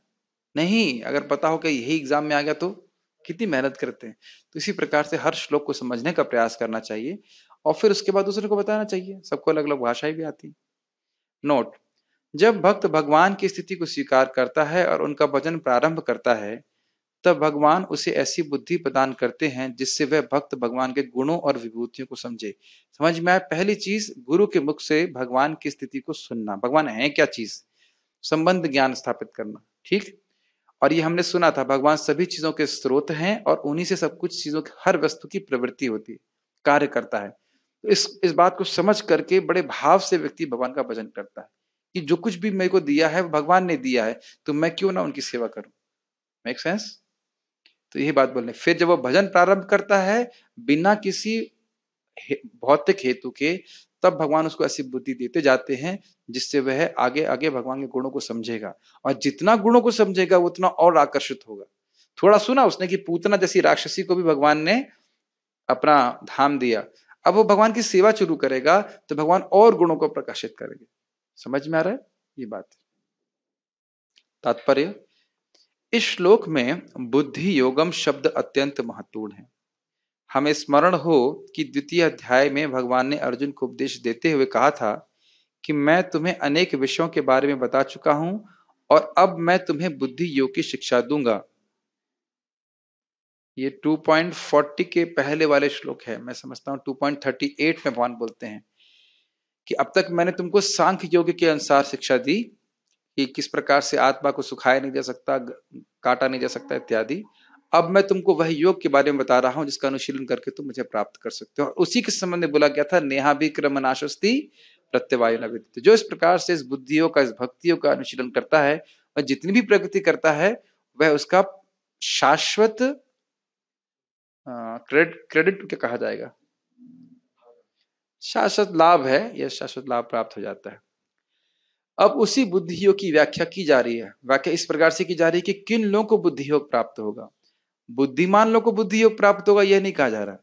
नहीं, अगर पता हो कि यही एग्ज़ाम में आ गया तो कितनी मेहनत करते हैं? तो इसी प्रकार से हर श्लोक को समझने का प्रयास करना चाहिए। और फिर उसके बाद दूसरे को बताना चाहिए। सबको अलग अलग भाषाएँ भी आती नोट जब भक्त भगवान की स्थिति को स्वीकार करता है और उनका भजन प्रारंभ करता है, तब भगवान उसे ऐसी बुद्धि प्रदान करते हैं जिससे वह भक्त भगवान के गुणों और विभूतियों को समझे। समझ में आए पहली चीज़, गुरु के मुख से भगवान की स्थिति को सुनना। भगवान है क्या चीज़? संबंध ज्ञान स्थापित करना। ठीक? और ये हमने सुना था, भगवान सभी चीज़ों के स्रोत हैं और उन्हीं से सब कुछ चीज़ों की, हर वस्तु की प्रवृत्ति होती है। कार्य करता है। इस इस बात को समझ करके बड़े भाव से व्यक्ति भगवान का भजन करता है कि जो कुछ भी मेरे को दिया है भगवान ने दिया है तो मैं क्यों ना उनकी सेवा करूँ? मेक सेंस तो यही बात बोलने। फिर जब वो भजन प्रारंभ करता है, बिना किसी भौतिक हेतु के, तब भगवान उसको ऐसी बुद्धि देते जाते हैं, जिससे वह आगे आगे भगवान के गुणों को समझेगा। और जितना गुणों को समझेगा, उतना और आकर्षित होगा। थोड़ा सुना उसने कि पूतना जैसी राक्षसी को भी भगवान ने अपना धाम दिया। अब वो भगवान की सेवा शुरू करेगा तो भगवान और गुणों को प्रकाशित करेंगे। समझ में आ रहा है? ये बात। तात्पर्य, इस श्लोक में बुद्धि योगम शब्द अत्यंत महत्वपूर्ण है। हमें स्मरण हो कि द्वितीय अध्याय में भगवान ने अर्जुन को उपदेश देते हुए कहा था कि मैं तुम्हें अनेक विषयों के बारे में बता चुका हूँ और अब मैं तुम्हें बुद्धि योग की शिक्षा दूँगा। ये 2.40 के पहले वाले श्लोक है। मैं समझता हूँ 2.38 में भगवान बोलते हैं कि अब तक मैंने तुमको सांख्य योग के अनुसार शिक्षा दी, कि किस प्रकार से आत्मा को सुखाया नहीं जा सकता काटा नहीं जा सकता इत्यादि। अब मैं तुमको वह योग के बारे में बता रहा हूँ जिसका अनुशीलन करके तुम मुझे प्राप्त कर सकते हो। और उसी के संबंध में बोला गया था नेहा भी क्रम नाशस्ती प्रत्यवायु जो इस प्रकार से इस बुद्धियों का, इस भक्तियों का अनुशीलन करता है और जितनी भी प्रगति करता है, वह उसका शाश्वत क्रेडिट क्रेडिट क्या कहा जाएगा। शाश्वत लाभ है, यह शाश्वत लाभ प्राप्त हो जाता है। अब उसी बुद्धि योग की व्याख्या की जा रही है। व्याख्या इस प्रकार से की जा रही है कि किन लोगों को बुद्धि योग प्राप्त होगा? बुद्धिमान लोग को बुद्धि योग प्राप्त होगा, यह नहीं कहा जा रहा।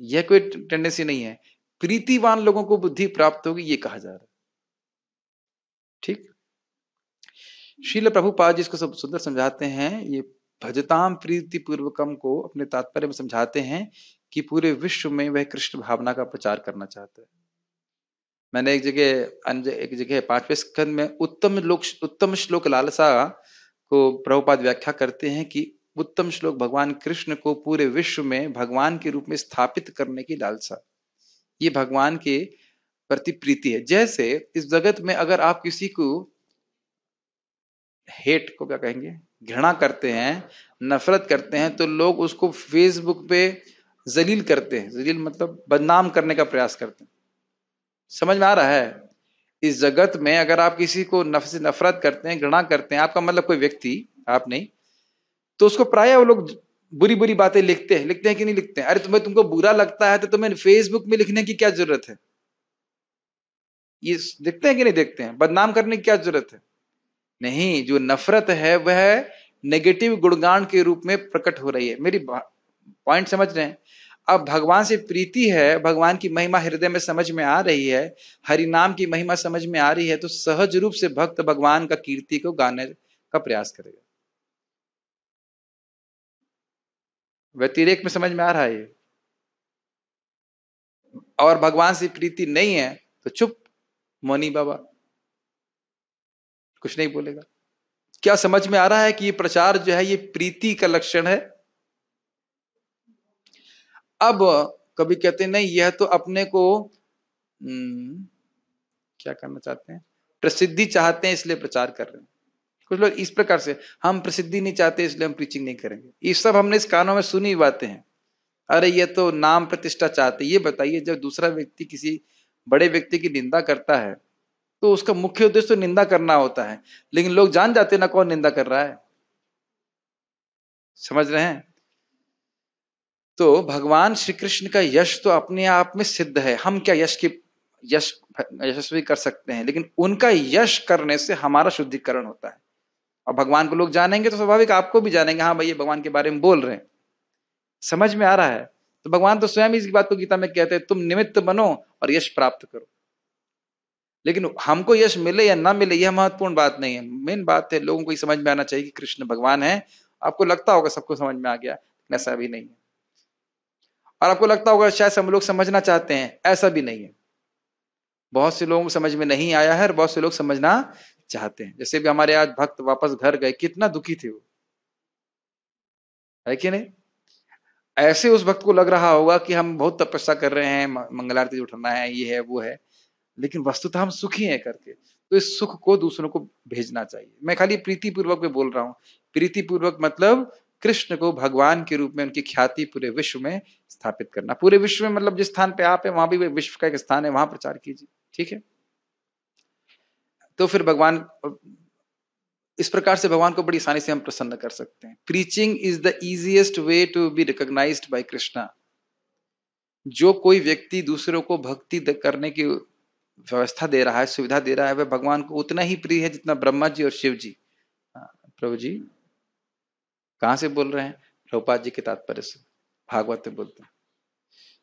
यह कोई टेंडेंसी नहीं है। प्रीतिवान लोगों को बुद्धि प्राप्त होगी, यह कहा जा रहा है। ठीक? शील प्रभुपाद जी इसको सब सुंदर समझाते हैं। ये भजताम प्रीति पूर्वकम को अपने तात्पर्य में समझाते हैं कि पूरे विश्व में वह कृष्ण भावना का प्रचार करना चाहते हैं। मैंने एक जगह एक जगह, पाँचवें स्कंद में उत्तम लोक, उत्तम श्लोक लालसा को प्रभुपाद व्याख्या करते हैं कि उत्तम श्लोक भगवान कृष्ण को पूरे विश्व में भगवान के रूप में स्थापित करने की लालसा। ये भगवान के प्रति प्रीति है। जैसे इस जगत में अगर आप किसी को हेट को क्या कहेंगे? घृणा करते हैं, नफरत करते हैं तो लोग उसको फेसबुक पे जलील करते हैं। जलील मतलब बदनाम करने का प्रयास करते हैं। समझ में आ रहा है? इस जगत में अगर आप किसी को नफ से नफरत करते हैं, घृणा करते हैं, आपका मतलब कोई व्यक्ति, आप नहीं तो उसको प्राय वो लोग बुरी बुरी बातें लिखते हैं। लिखते हैं कि नहीं लिखते हैं? अरे तुम्हें, तुमको बुरा लगता है तो तुम्हें फेसबुक में लिखने की क्या ज़रूरत है? ये देखते हैं कि नहीं देखते हैं? बदनाम करने की क्या ज़रूरत है? नहीं, जो नफरत है, वह नेगेटिव गुणगान के रूप में प्रकट हो रही है। मेरी पॉइंट समझ रहे हैं? अब भगवान से प्रीति है, भगवान की महिमा हृदय में समझ में आ रही है, हरि नाम की महिमा समझ में आ रही है तो सहज रूप से भक्त भगवान का कीर्ति को गाने का प्रयास करेगा। व्यतिरेक में समझ में आ रहा है ये। और भगवान से प्रीति नहीं है तो चुप, मोनी बाबा। कुछ नहीं बोलेगा। क्या समझ में आ रहा है कि ये प्रचार जो है ये प्रीति का लक्षण है? अब कभी कहते नहीं यह तो अपने को हम्म, क्या करना चाहते हैं? प्रसिद्धि चाहते हैं इसलिए प्रचार कर रहे हैं। कुछ लोग इस प्रकार से हम प्रसिद्धि नहीं चाहते इसलिए हम प्रीचिंग नहीं करेंगे। ये सब हमने इस कानों में सुनी बातें हैं। अरे ये तो नाम प्रतिष्ठा चाहते ये बताइए जब दूसरा व्यक्ति किसी बड़े व्यक्ति की निंदा करता है तो उसका मुख्य उद्देश्य तो निंदा करना होता है। लेकिन लोग जान जाते ना कौन निंदा कर रहा है। समझ रहे हैं? तो भगवान श्री कृष्ण का यश तो अपने आप में सिद्ध है। हम क्या यश की, यश, यशस्वी कर सकते हैं? लेकिन उनका यश करने से हमारा शुद्धिकरण होता है। और भगवान को लोग जानेंगे तो स्वाभाविक आपको भी जानेंगे हाँ भाई ये भगवान के बारे में बोल रहे हैं। समझ में आ रहा है? तो भगवान तो स्वयं इस बात को गीता में कहते हैं, तुम निमित्त बनो और यश प्राप्त करो। लेकिन हमको यश मिले या ना मिले, यह महत्वपूर्ण बात नहीं है। मेन बात है, लोगों को ये समझ में आना चाहिए कि कृष्ण भगवान है। आपको लगता होगा, सबको समझ में आ गया ऐसा भी नहीं है। और आपको लगता होगा, शायद हम लोग समझना चाहते हैं, ऐसा भी नहीं है। बहुत से लोगों को समझ में नहीं आया है और बहुत से लोग समझना चाहते हैं। जैसे भी हमारे आज भक्त वापस घर गए, कितना दुखी थे वो। है कि नहीं? ऐसे उस भक्त को लग रहा होगा कि हम बहुत तपस्या कर रहे हैं मंगलारती उठाना है, ये है, वो है। लेकिन वस्तुतः हम सुखी हैं करके। तो इस सुख को दूसरों को भेजना चाहिए। मैं खाली प्रीति पूर्वक में बोल रहा हूँ। प्रीति पूर्वक मतलब कृष्ण को भगवान के रूप में, उनकी ख्याति पूरे विश्व में स्थापित करना। पूरे विश्व में मतलब जिस स्थान पे आप है, वहाँ भी विश्व का एक स्थान है, वहाँ प्रचार कीजिए। ठीक है? तो फिर भगवान, इस प्रकार से भगवान को बड़ी आसानी से हम प्रसन्न कर सकते हैं। Preaching is the easiest way to be recognize by Krishna जो कोई व्यक्ति दूसरों को भक्ति करने की व्यवस्था दे रहा है सुविधा दे रहा है वह भगवान को उतना ही प्रिय है जितना ब्रह्मा जी और शिव जी। हाँ, प्रभु जी कहाँ से बोल रहे हैं? प्रभुपाद जी के तात्पर्य से भागवत में बोलते हैं।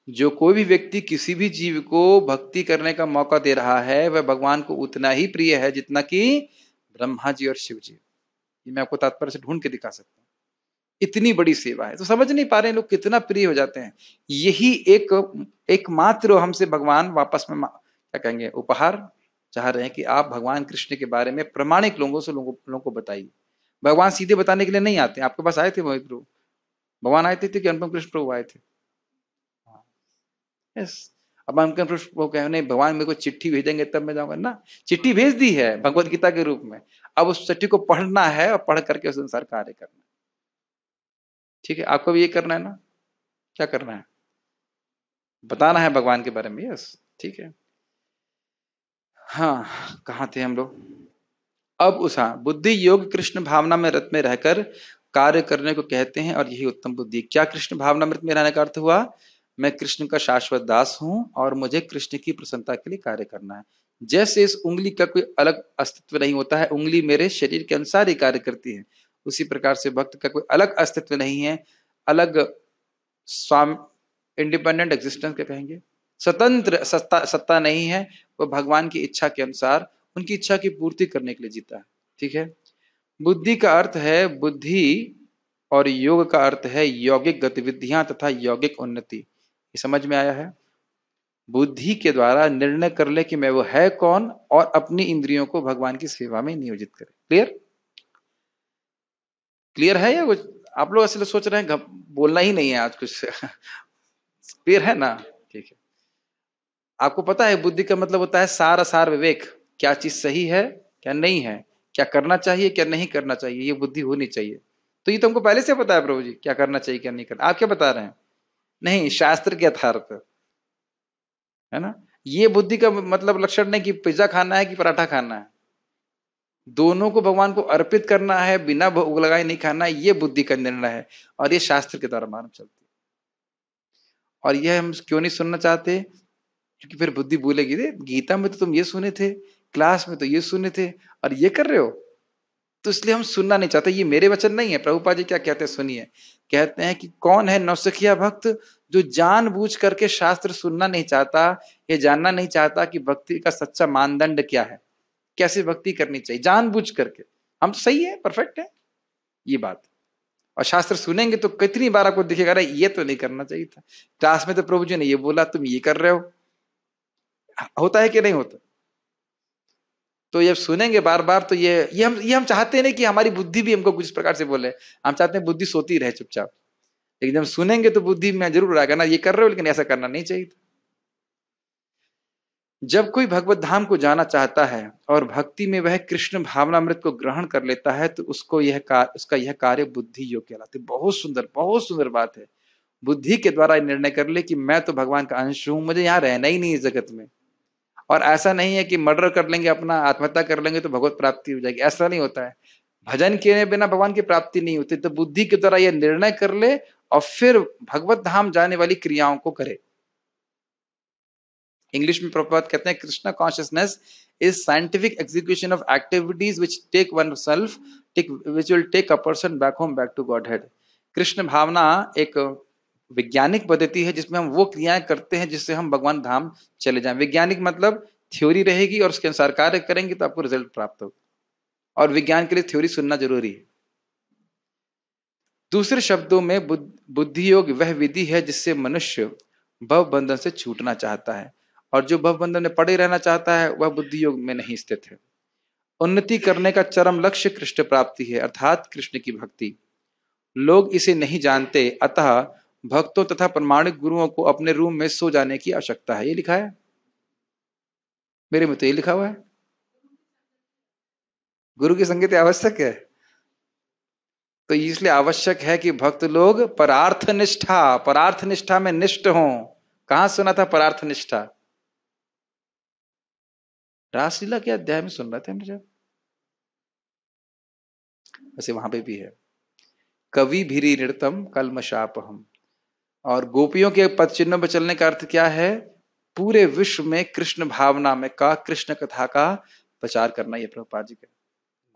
जो कोई भी व्यक्ति किसी भी जीव को भक्ति करने का मौका दे रहा है वह भगवान को उतना ही प्रिय है जितना कि ब्रह्मा जी और शिव जी। ये मैं आपको तात्पर्य से ढूंढ के दिखा सकता हूँ। इतनी बड़ी सेवा है। तो समझ नहीं पा रहे लोग कितना प्रिय हो जाते हैं। यही एक एकमात्र हमसे भगवान वापस में क्या कहेंगे उपहार चाह रहे हैं कि आप भगवान कृष्ण के बारे में प्रमाणिक लोगों से लोगों, लोगों को बताइए। भगवान सीधे बताने के लिए नहीं आते आपके पास आए थे मोहित प्रभु? भगवान आए थे, थे कि अनुपम कृष्ण प्रभु आए थे? यस। अब अनुपम कृष्ण प्रभु कहे नहीं भगवान मेरे को चिट्ठी भेजेंगे तब मैं जाऊँगा। ना चिट्ठी भेज दी है भगवत गीता के रूप में। अब उस चिट्ठी को पढ़ना है और पढ़ करके उस अनुसार कार्य करना है। ठीक है आपको भी ये करना है ना? क्या करना है? बताना है भगवान के बारे में। यस ठीक है। हाँ कहा थे हम लोग? अब उसा बुद्धि योग कृष्ण भावना में रत में रहकर कार्य करने को कहते हैं और यही उत्तम बुद्धि। क्या कृष्ण भावना मृत में रहने का अर्थ हुआ? मैं कृष्ण का शाश्वत दास हूँ और मुझे कृष्ण की प्रसन्नता के लिए कार्य करना है। जैसे इस उंगली का कोई अलग अस्तित्व नहीं होता है, उंगली मेरे शरीर के अनुसार ही कार्य करती है। उसी प्रकार से भक्त का कोई अलग अस्तित्व नहीं है, अलग स्वाम इंडिपेंडेंट एग्जिस्टेंस क्या कहेंगे। स्वतंत्र सत्ता सत्ता नहीं है, वो भगवान की इच्छा के अनुसार, उनकी इच्छा की पूर्ति करने के लिए जीता है, ठीक है? बुद्धि का अर्थ है बुद्धि और योग का अर्थ है यौगिक गतिविधियाँ तथा यौगिक उन्नति। ये समझ में आया है? बुद्धि के द्वारा निर्णय कर ले कि मैं वो है कौन और अपनी इंद्रियों को भगवान की सेवा में नियोजित करे। क्लियर क्लियर है या कुछ? आप लोग ऐसे सोच रहे हैं बोलना ही नहीं है आज कुछ। *laughs* क्लियर है ना? आपको पता है, बुद्धि का मतलब होता है सार असार विवेक। क्या चीज़ सही है, क्या नहीं है? क्या करना चाहिए, क्या नहीं करना चाहिए? ये बुद्धि होनी चाहिए। तो ये तुमको पहले से पता है प्रभु जी, क्या करना चाहिए, क्या नहीं करना। आप क्या बता रहे हैं? नहीं, शास्त्र के यथार्थ है ना? ये बुद्धि का मतलब लक्षण नहीं कि पिज्जा खाना है कि पराठा खाना है। दोनों को भगवान को अर्पित करना है, बिना भोग लगाए नहीं खाना है ये बुद्धि का निर्णय है और ये शास्त्र के द्वारा मालूम चलती है। और यह हम क्यों नहीं सुनना चाहते? क्योंकि फिर बुद्धि भूलेगी दे, गीता में तो तुम ये सुने थे, क्लास में तो ये सुने थे, और ये कर रहे हो। तो इसलिए हम सुनना नहीं चाहते, ये मेरे वचन नहीं है। प्रभुपा जी क्या कहते हैं? सुनिए। कहते हैं कि कौन है नौसखिया भक्त जो जानबूझ करके शास्त्र सुनना नहीं चाहता, ये जानना नहीं चाहता कि भक्ति का सच्चा मानदंड क्या है? कैसे भक्ति करनी चाहिए? जानबूझ करके। हम तो सही है, परफेक्ट है, ये बात। और शास्त्र सुनेंगे तो कितनी बार आपको दिखेगा, अरे, ये तो नहीं करना चाहिए था। क्लास में तो प्रभु जी ने ये बोला, तुम ये कर रहे हो। होता है कि नहीं होता? तो ये सुनेंगे बार बार तो ये ये हम ये हम चाहते नहीं कि हमारी बुद्धि भी हमको कुछ प्रकार से बोले। हम चाहते हैं बुद्धि सोती रहे चुपचाप। लेकिन जब सुनेंगे तो बुद्धि में ज़रूर आएगा ना ये कर रहे हो लेकिन ऐसा करना नहीं चाहिए जब कोई भगवत धाम को जाना चाहता है और भक्ति में वह कृष्ण भावनामृत को ग्रहण कर लेता है तो उसको यह कार, उसका यह कार्य बुद्धि योग कहलाते बहुत सुंदर बहुत सुंदर बात है। बुद्धि के द्वारा निर्णय कर ले कि मैं तो भगवान का अंश हूँ मुझे यहाँ रहना ही नहीं इस जगत में। और ऐसा नहीं है कि मर्डर कर लेंगे, अपना आत्महत्या कर लेंगे तो भगवत प्राप्ति हो जाएगी। ऐसा नहीं होता है। भजन किए बिना भगवान की प्राप्ति नहीं होती तो बुद्धि के द्वारा यह निर्णय कर ले और फिर भगवत धाम जाने वाली क्रियाओं को करे। इंग्लिश में प्रभात कहते हैं, Krishna consciousness is scientific execution of activities which take one self take which will take a person back home back to Godhead Krishna भावना एक वैज्ञानिक पद्धति है जिसमें हम वो क्रियाएँ करते हैं जिससे हम भगवान धाम चले जाएँ। वैज्ञानिक मतलब थ्योरी रहेगी और उसके अनुसार कार्य करेंगे तो आपको रिज़ल्ट प्राप्त होगा। और विज्ञान के लिए थ्योरी सुनना ज़रूरी है। दूसरे शब्दों में बुद्धि योग वह विधि है जिससे मनुष्य भव बंधन से छूटना चाहता है। और जो भव बंधन में पड़े रहना चाहता है, वह बुद्धि योग में नहीं स्थित है। उन्नति करने का चरम लक्ष्य कृष्ण प्राप्ति है, अर्थात कृष्ण की भक्ति। लोग इसे नहीं जानते, अतः भक्तों तथा प्रमाणिक गुरुओं को अपने रूम में सो जाने की आवश्यकता है। ये लिखा है? मेरे में तो ये लिखा हुआ है। गुरु की संगति आवश्यक है। तो इसलिए आवश्यक है कि भक्त लोग परार्थ निष्ठा परार्थ निष्ठा में निष्ठ हो। कहा सुना था परार्थ निष्ठा रासलीला के अध्याय में सुन रहे थे हम जब। वैसे वहाँ पे भी है। कवि भीरी नृतम कलमशाप हम और गोपियों के पद चिन्ह पर चलने का अर्थ क्या है? पूरे विश्व में कृष्ण भावना में का, कृष्ण कथा का प्रचार करना ये प्रभुपाद जी का।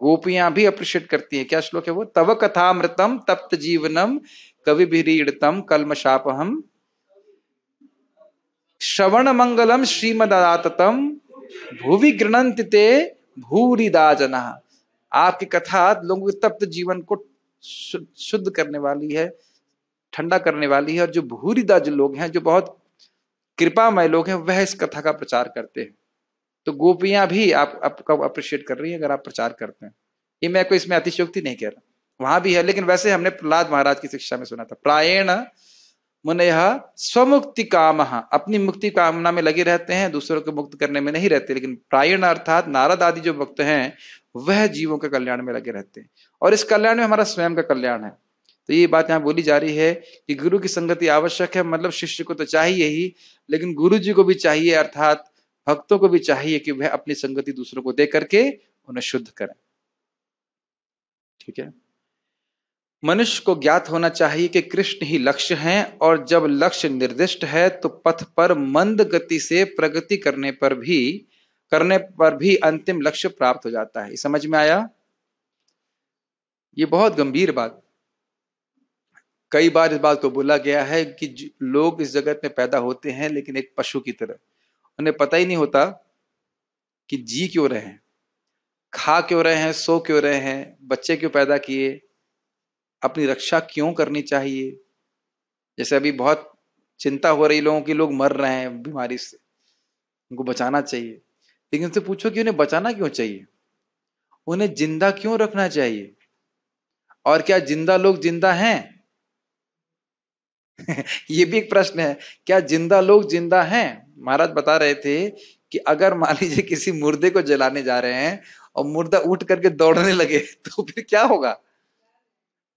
गोपियाँ भी अप्रिशिएट करती है। क्या श्लोक है वो? तव कथा मृतम तप्त जीवनम कवि भीड़तम कलम शापहम। श्रवण मंगलम श्रीमदातम भूवि गृणंत ते भूरिदा जना आपकी कथा लोगों के तप्त जीवन को शुद्ध करने वाली है। ठंडा करने वाली है और जो भूरिदा जो लोग हैं, जो बहुत कृपामय लोग हैं, वह इस कथा का प्रचार करते हैं। तो गोपियाँ भी आप, आपका अप्रिशिएट कर रही है, अगर आप प्रचार करते हैं। ये मैं कोई इसमें अतिशोक्ति नहीं कह रहा। वहाँ भी है, लेकिन वैसे हमने प्रहलाद महाराज की शिक्षा में सुना था। प्रायण मुनय स्वमुक्ति काम। अपनी मुक्ति कामना में लगे रहते हैं, दूसरों को मुक्त करने में नहीं रहते, लेकिन प्रायण अर्थात नारद आदि जो भक्त हैं, वह जीवों के कल्याण में लगे रहते हैं। और इस कल्याण में हमारा स्वयं का कल्याण है। तो ये बात यहाँ बोली जा रही है कि गुरु की संगति आवश्यक है मतलब शिष्य को तो चाहिए ही, लेकिन गुरु जी को भी चाहिए, अर्थात भक्तों को भी चाहिए कि वह अपनी संगति दूसरों को दे करके उन्हें शुद्ध करें। ठीक है? मनुष्य को ज्ञात होना चाहिए कि कृष्ण ही लक्ष्य हैं, और जब लक्ष्य निर्दिष्ट है तो पथ पर मंद गति से प्रगति करने पर भी, करने पर भी अंतिम लक्ष्य प्राप्त हो जाता है। समझ में आया? ये बहुत गंभीर बात। कई बार इस बात को बोला गया है कि लोग इस जगत में पैदा होते हैं, लेकिन एक पशु की तरह। उन्हें पता ही नहीं होता कि जी क्यों रहे हैं, खा क्यों रहे हैं, सो क्यों रहे हैं, बच्चे क्यों पैदा किए, अपनी रक्षा क्यों करनी चाहिए। जैसे अभी बहुत चिंता हो रही लोगों की, लोग मर रहे हैं बीमारी से, उनको बचाना चाहिए। लेकिन उनसे पूछो कि उन्हें बचाना क्यों चाहिए? उन्हें ज़िंदा क्यों रखना चाहिए? और क्या ज़िंदा लोग ज़िंदा हैं? *laughs* ये भी एक प्रश्न है, क्या ज़िंदा लोग ज़िंदा हैं? महाराज बता रहे थे कि अगर मान लीजिए किसी मुर्दे को जलाने जा रहे हैं और मुर्दा उठ करके दौड़ने लगे तो फिर क्या होगा?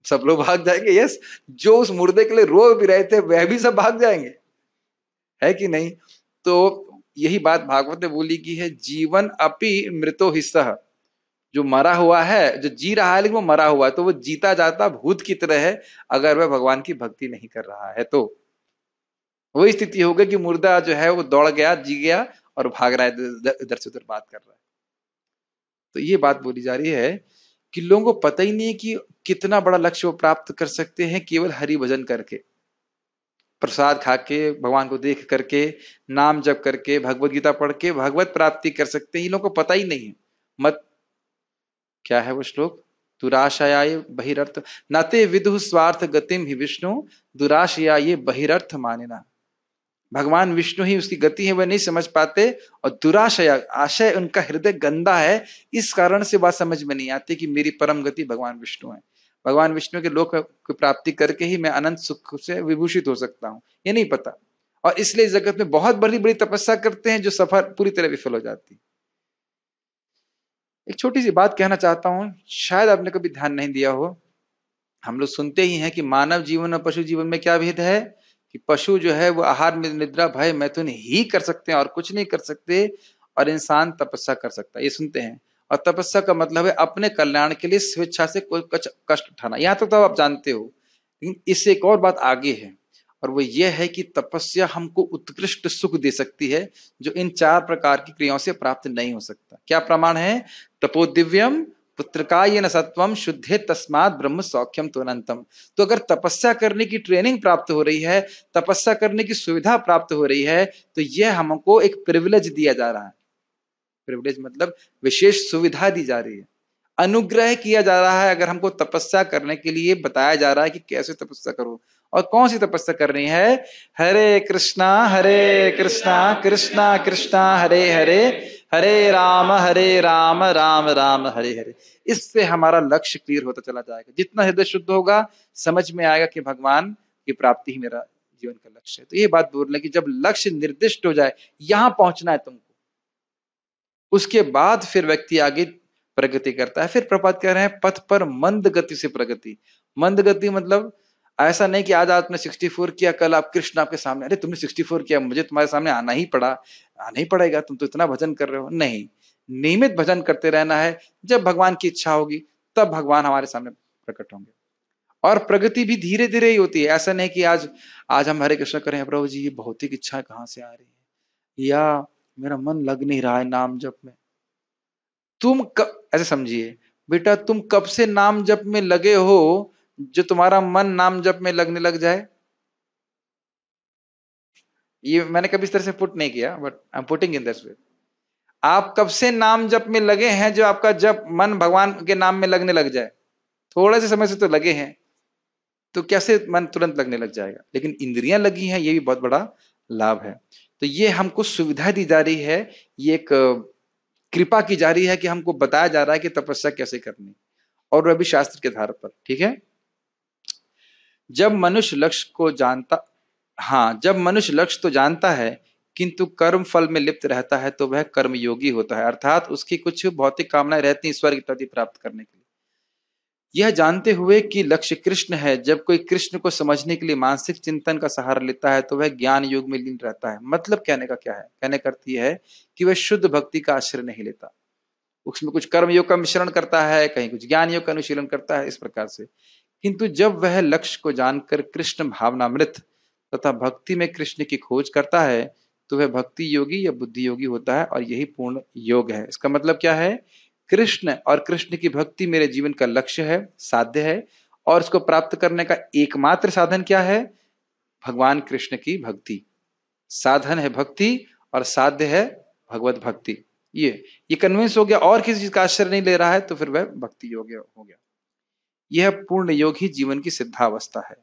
सब लोग भाग जाएँगे यस जो उस मुर्दे के लिए रो भी रहे थे, वह भी सब भाग जाएँगे। है कि नहीं? तो यही बात भागवत ने बोली की है, जीवन अपि मृतो हिस्सा। जो मरा हुआ है, जो जी रहा है, लेकिन वो मरा हुआ है तो वो जीता जाता भूत की तरह है, अगर वह भगवान की भक्ति नहीं कर रहा है तो। वही स्थिति हो गई कि मुर्दा जो है, वो दौड़ गया, जी गया और भाग रहा है, इधर से उधर बात कर रहा है। तो ये बात बोली जा रही है कि लोगों को पता ही नहीं है कि कितना बड़ा लक्ष्य वो प्राप्त कर सकते हैं केवल हरि भजन करके। प्रसाद खा के भगवान को देख करके, नाम जप करके, भगवत गीता पढ़ के, भगवत प्राप्ति कर सकते हैं, इन लोगों को पता ही नहीं है। मत क्या है वो श्लोक? दुराशया ये बहिर्थ नते विदु स्वार्थ गतिम ही विष्णु। दुराशया ये बहिर्थ मानिना। भगवान विष्णु ही उसकी गति है, वह नहीं समझ पाते और दुराशया, आशय उनका हृदय गंदा है, इस कारण से बात समझ में नहीं आती कि मेरी परम गति भगवान विष्णु है। भगवान विष्णु के लोक की प्राप्ति करके ही मैं अनंत सुख से विभूषित हो सकता हूँ, ये नहीं पता। और इसलिए जगत में बहुत बड़ी बड़ी तपस्या करते हैं जो सफ़र पूरी तरह विफल हो जाती। एक छोटी सी बात कहना चाहता हूँ शायद आपने कभी ध्यान नहीं दिया हो हम लोग सुनते ही हैं कि मानव जीवन और पशु जीवन में क्या भेद है कि पशु जो है वो आहार में निद्रा भय मैथुन ही कर सकते हैं और कुछ नहीं कर सकते और इंसान तपस्या कर सकता है। ये सुनते हैं। और तपस्या का मतलब है अपने कल्याण के लिए स्वेच्छा से कोई कष्ट उठाना। यहाँ तक तो, तो आप जानते हो लेकिन इससे एक और बात आगे है। और वो ये है कि तपस्या हमको उत्कृष्ट सुख दे सकती है, जो इन चार प्रकार की क्रियाओं से प्राप्त नहीं हो सकता। क्या प्रमाण है? तपोदिव्यम पुत्र न सत्वम, शुद्धे तस्मात ब्रह्म सौख्यम तो अनंतम तो अगर तपस्या करने की ट्रेनिंग प्राप्त हो रही है, तपस्या करने की सुविधा प्राप्त हो रही है तो यह हमको एक प्रिविलेज दिया जा रहा है। प्रिविलेज मतलब विशेष सुविधा दी जा रही है। अनुग्रह किया जा रहा है अगर हमको तपस्या करने के लिए बताया जा रहा है कि कैसे तपस्या करो। और कौन सी तपस्या करनी है? हरे कृष्णा हरे कृष्णा कृष्णा कृष्णा, हरे हरे हरे राम हरे राम राम राम, हरे हरे। इससे हमारा लक्ष्य क्लियर होता चला जाएगा। जितना हृदय शुद्ध होगा, समझ में आएगा कि भगवान की प्राप्ति ही मेरा जीवन का लक्ष्य है। तो ये बात बोल रहे कि जब लक्ष्य निर्दिष्ट हो जाए, यहाँ पहुँचना है तुमको। उसके बाद फिर व्यक्ति आगे प्रगति करता है। फिर प्रपात कह रहे हैं, पथ पर मंद गति से प्रगति। मंद गति मतलब ऐसा नहीं कि आज आपने 64 किया, कल आप कृष्ण आपके सामने, अरे तुमने 64 किया, मुझे तुम्हारे सामने आना ही पड़ा। आना ही पड़ेगा, तुम तो इतना भजन कर रहे हो। नहीं, नियमित भजन करते रहना है। जब भगवान की इच्छा होगी, तब भगवान हमारे सामने प्रकट होंगे। और प्रगति भी धीरे धीरे ही होती है। ऐसा नहीं कि आज आज हम हरे कृष्ण करें प्रभु जी, ये भौतिक इच्छा कहाँ से आ रही है? या, मेरा मन लग नहीं रहा है नाम जप में। तुम कब ऐसे समझिए, बेटा, तुम कब से नाम जप में लगे हो? जो तुम्हारा मन नाम जप में लगने लग जाए। ये मैंने कभी इस तरह से पुट नहीं किया but I am putting in this way आप कब से नाम जप में लगे हैं जो आपका जब मन भगवान के नाम में लगने लग जाए? थोड़े से समय से तो लगे हैं तो कैसे मन तुरंत लगने लग जाएगा? लेकिन इंद्रियाँ लगी हैं, ये भी बहुत बड़ा लाभ है। तो ये हमको सुविधा दी जा रही है, ये एक कृपा की जा रही है कि हमको बताया जा रहा है कि तपस्या कैसे करनी। और वह भी शास्त्र के आधार पर, ठीक है? जब मनुष्य लक्ष्य को जानता हाँ जब मनुष्य लक्ष्य तो जानता है, किंतु कर्म फल में लिप्त रहता है तो वह कर्म योगी होता है। अर्थात उसकी कुछ भौतिक कामनाएँ रहती स्वर्ग इत्यादि प्राप्त करने के लिए। यह जानते हुए कि लक्ष्य कृष्ण है, जब कोई कृष्ण को समझने के लिए मानसिक चिंतन का सहारा लेता है तो वह ज्ञान योग में लीन रहता है। मतलब कहने का क्या है? कहने करती है कि वह शुद्ध भक्ति का आश्रय नहीं लेता। उसमें कुछ कर्म योग का मिश्रण करता है, कहीं कुछ ज्ञान योग का अनुशीलन करता है, इस प्रकार से। किंतु जब वह लक्ष्य को जानकर कृष्ण भावनामृत तथा भक्ति में कृष्ण की खोज करता है तो वह भक्ति योगी या बुद्धि योगी होता है और यही पूर्ण योग है। इसका मतलब क्या है? कृष्ण और कृष्ण की भक्ति मेरे जीवन का लक्ष्य है, साध्य है, और इसको प्राप्त करने का एकमात्र साधन क्या है? भगवान कृष्ण की भक्ति। साधन है भक्ति और साध्य है भगवत भक्ति। ये ये कन्विंस हो गया और किसी चीज़ का आश्चर्य नहीं ले रहा है तो फिर वह भक्ति योग्य हो गया। यह पूर्ण योग ही जीवन की सिद्धावस्था है।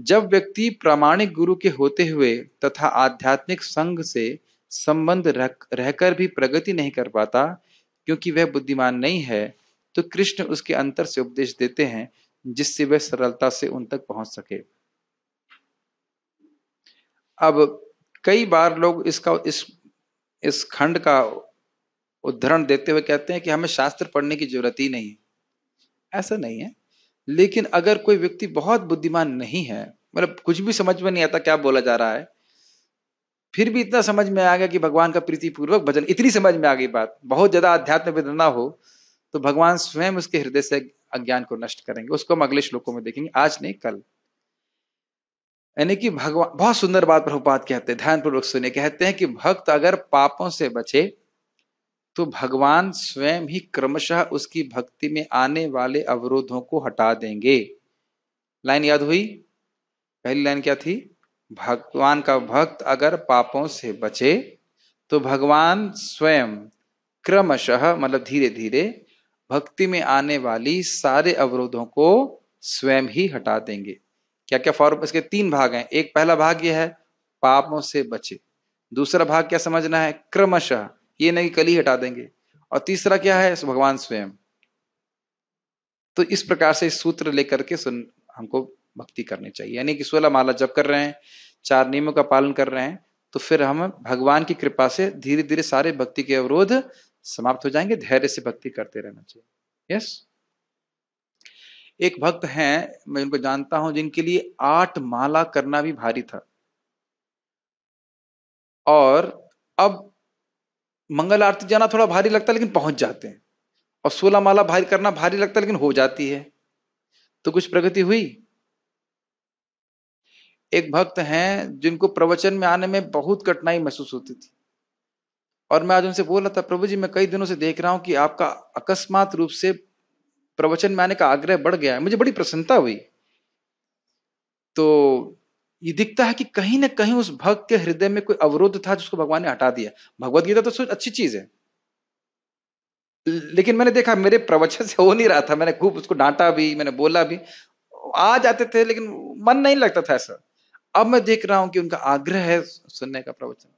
जब व्यक्ति प्रामाणिक गुरु के होते हुए तथा आध्यात्मिक संघ से संबंध रह, रहकर भी प्रगति नहीं कर पाता क्योंकि वह बुद्धिमान नहीं है तो कृष्ण उसके अंतर से उपदेश देते हैं जिससे वह सरलता से उन तक पहुँच सके। अब कई बार लोग इसका इस इस खंड का उदाहरण देते हुए कहते हैं कि हमें शास्त्र पढ़ने की ज़रूरत ही नहीं। ऐसा नहीं है। लेकिन अगर कोई व्यक्ति बहुत बुद्धिमान नहीं है मतलब कुछ भी समझ में नहीं आता क्या बोला जा रहा है, फिर भी इतना समझ में आ गया कि भगवान का प्रीतिपूर्वक भजन, इतनी समझ में आ गई बात। बहुत ज़्यादा अध्यात्म वेदना हो तो भगवान स्वयं उसके हृदय से अज्ञान को नष्ट करेंगे। उसको हम अगले श्लोकों में देखेंगे, आज नहीं, कल। यानी कि भगवान, बहुत सुंदर बात प्रभुपात कहते हैं, ध्यानपूर्वक सुने कहते हैं कि भक्त अगर पापों से बचे तो भगवान स्वयं ही क्रमशः उसकी भक्ति में आने वाले अवरोधों को हटा देंगे। लाइन याद हुई? पहली लाइन क्या थी? भगवान का भक्त अगर पापों से बचे तो भगवान स्वयं क्रमशः मतलब धीरे धीरे भक्ति में आने वाली सारे अवरोधों को स्वयं ही हटा देंगे। क्या क्या फॉर्म इसके तीन भाग हैं। एक पहला भाग यह है, पापों से बचे। दूसरा भाग क्या समझना है? क्रमशः ये नहीं कल ही हटा देंगे। और तीसरा क्या है? भगवान स्वयं। तो इस प्रकार से सूत्र लेकर के सुन, हमको भक्ति करनी चाहिए। यानी कि सोलह माला जब कर रहे हैं, चार नियमों का पालन कर रहे हैं तो फिर हम भगवान की कृपा से धीरे धीरे सारे भक्ति के अवरोध समाप्त हो जाएँगे। धैर्य से भक्ति करते रहना चाहिए। यस एक भक्त हैं, मैं उनको जानता हूँ, जिनके लिए आठ माला करना भी भारी था। और अब मंगल आरती जाना थोड़ा भारी लगता है, लेकिन पहुँच जाते हैं। और सोलह माला भारी करना भारी लगता है, लेकिन हो जाती है। तो कुछ प्रगति हुई? एक भक्त हैं, जिनको प्रवचन में आने में बहुत कठिनाई महसूस होती थी। और मैं आज उनसे बोल रहा था, प्रभु जी, मैं कई दिनों से देख रहा हूँ कि आपका अकस्मात रूप से प्रवचन में आने का आग्रह बढ़ गया है। मुझे बड़ी प्रसन्नता हुई। तो ये दिखता है कि कहीं ना कहीं उस भक्त के हृदय में कोई अवरोध था जिसको भगवान ने हटा दिया। भगवत गीता तो अच्छी चीज़ है। लेकिन मैंने देखा, मेरे प्रवचन से हो नहीं रहा था। मैंने खूब उसको डांटा भी, मैंने बोला भी। आ जाते थे, लेकिन मन नहीं लगता था ऐसा। अब मैं देख रहा हूँ कि उनका आग्रह है सुनने का प्रवचन।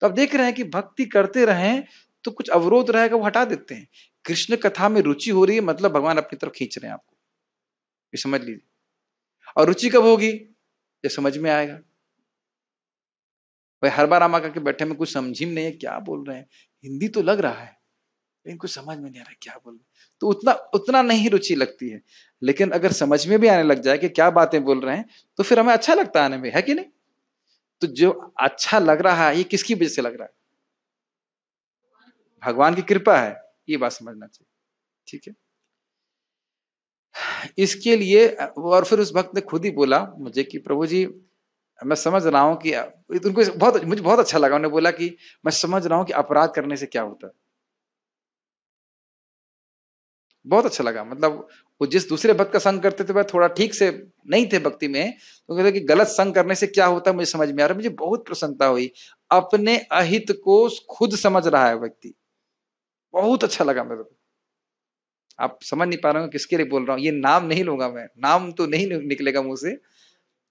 तो अब देख रहे हैं कि भक्ति करते रहें तो कुछ अवरोध रहेगा, वो हटा देते हैं। कृष्ण कथा में रुचि हो रही है मतलब भगवान अपनी तरफ़ खींच रहे हैं आपको। ये समझ लीजिए। और रुचि कब होगी? ये समझ में आएगा? भाई, हर बार आमा करके बैठे में कुछ समझ ही नहीं है, क्या बोल रहे हैं? हिंदी तो लग रहा है, लेकिन कुछ समझ में नहीं आ रहा क्या बोल रहे तो उतना उतना नहीं रुचि लगती है, लेकिन अगर समझ में भी आने लग जाए कि क्या बातें बोल रहे हैं तो फिर हमें अच्छा लगता है आने में, है कि नहीं? तो जो अच्छा लग रहा है, ये किसकी वजह से लग रहा है? भगवान की कृपा है, ये बात समझना चाहिए, ठीक है? इसके लिए, और फिर उस भक्त ने खुद ही बोला मुझे कि प्रभु जी, मैं समझ रहा हूँ कि, उनको बहुत, मुझे बहुत अच्छा लगा। उन्होंने बोला कि मैं समझ रहा हूँ कि अपराध करने से क्या होता है। बहुत अच्छा लगा। मतलब वो जिस दूसरे भक्त का संग करते थे, वह थोड़ा ठीक से नहीं थे भक्ति में। तो कहते कि गलत संग करने से क्या होता है, मुझे समझ में आ रहा है। मुझे बहुत प्रसन्नता हुई। अपने अहित को खुद समझ रहा है व्यक्ति। बहुत अच्छा लगा मेरे को। आप समझ नहीं पा रहे हो किसके लिए बोल रहा हूँ। ये नाम नहीं लूँगा मैं। नाम तो नहीं निकलेगा मुँह से।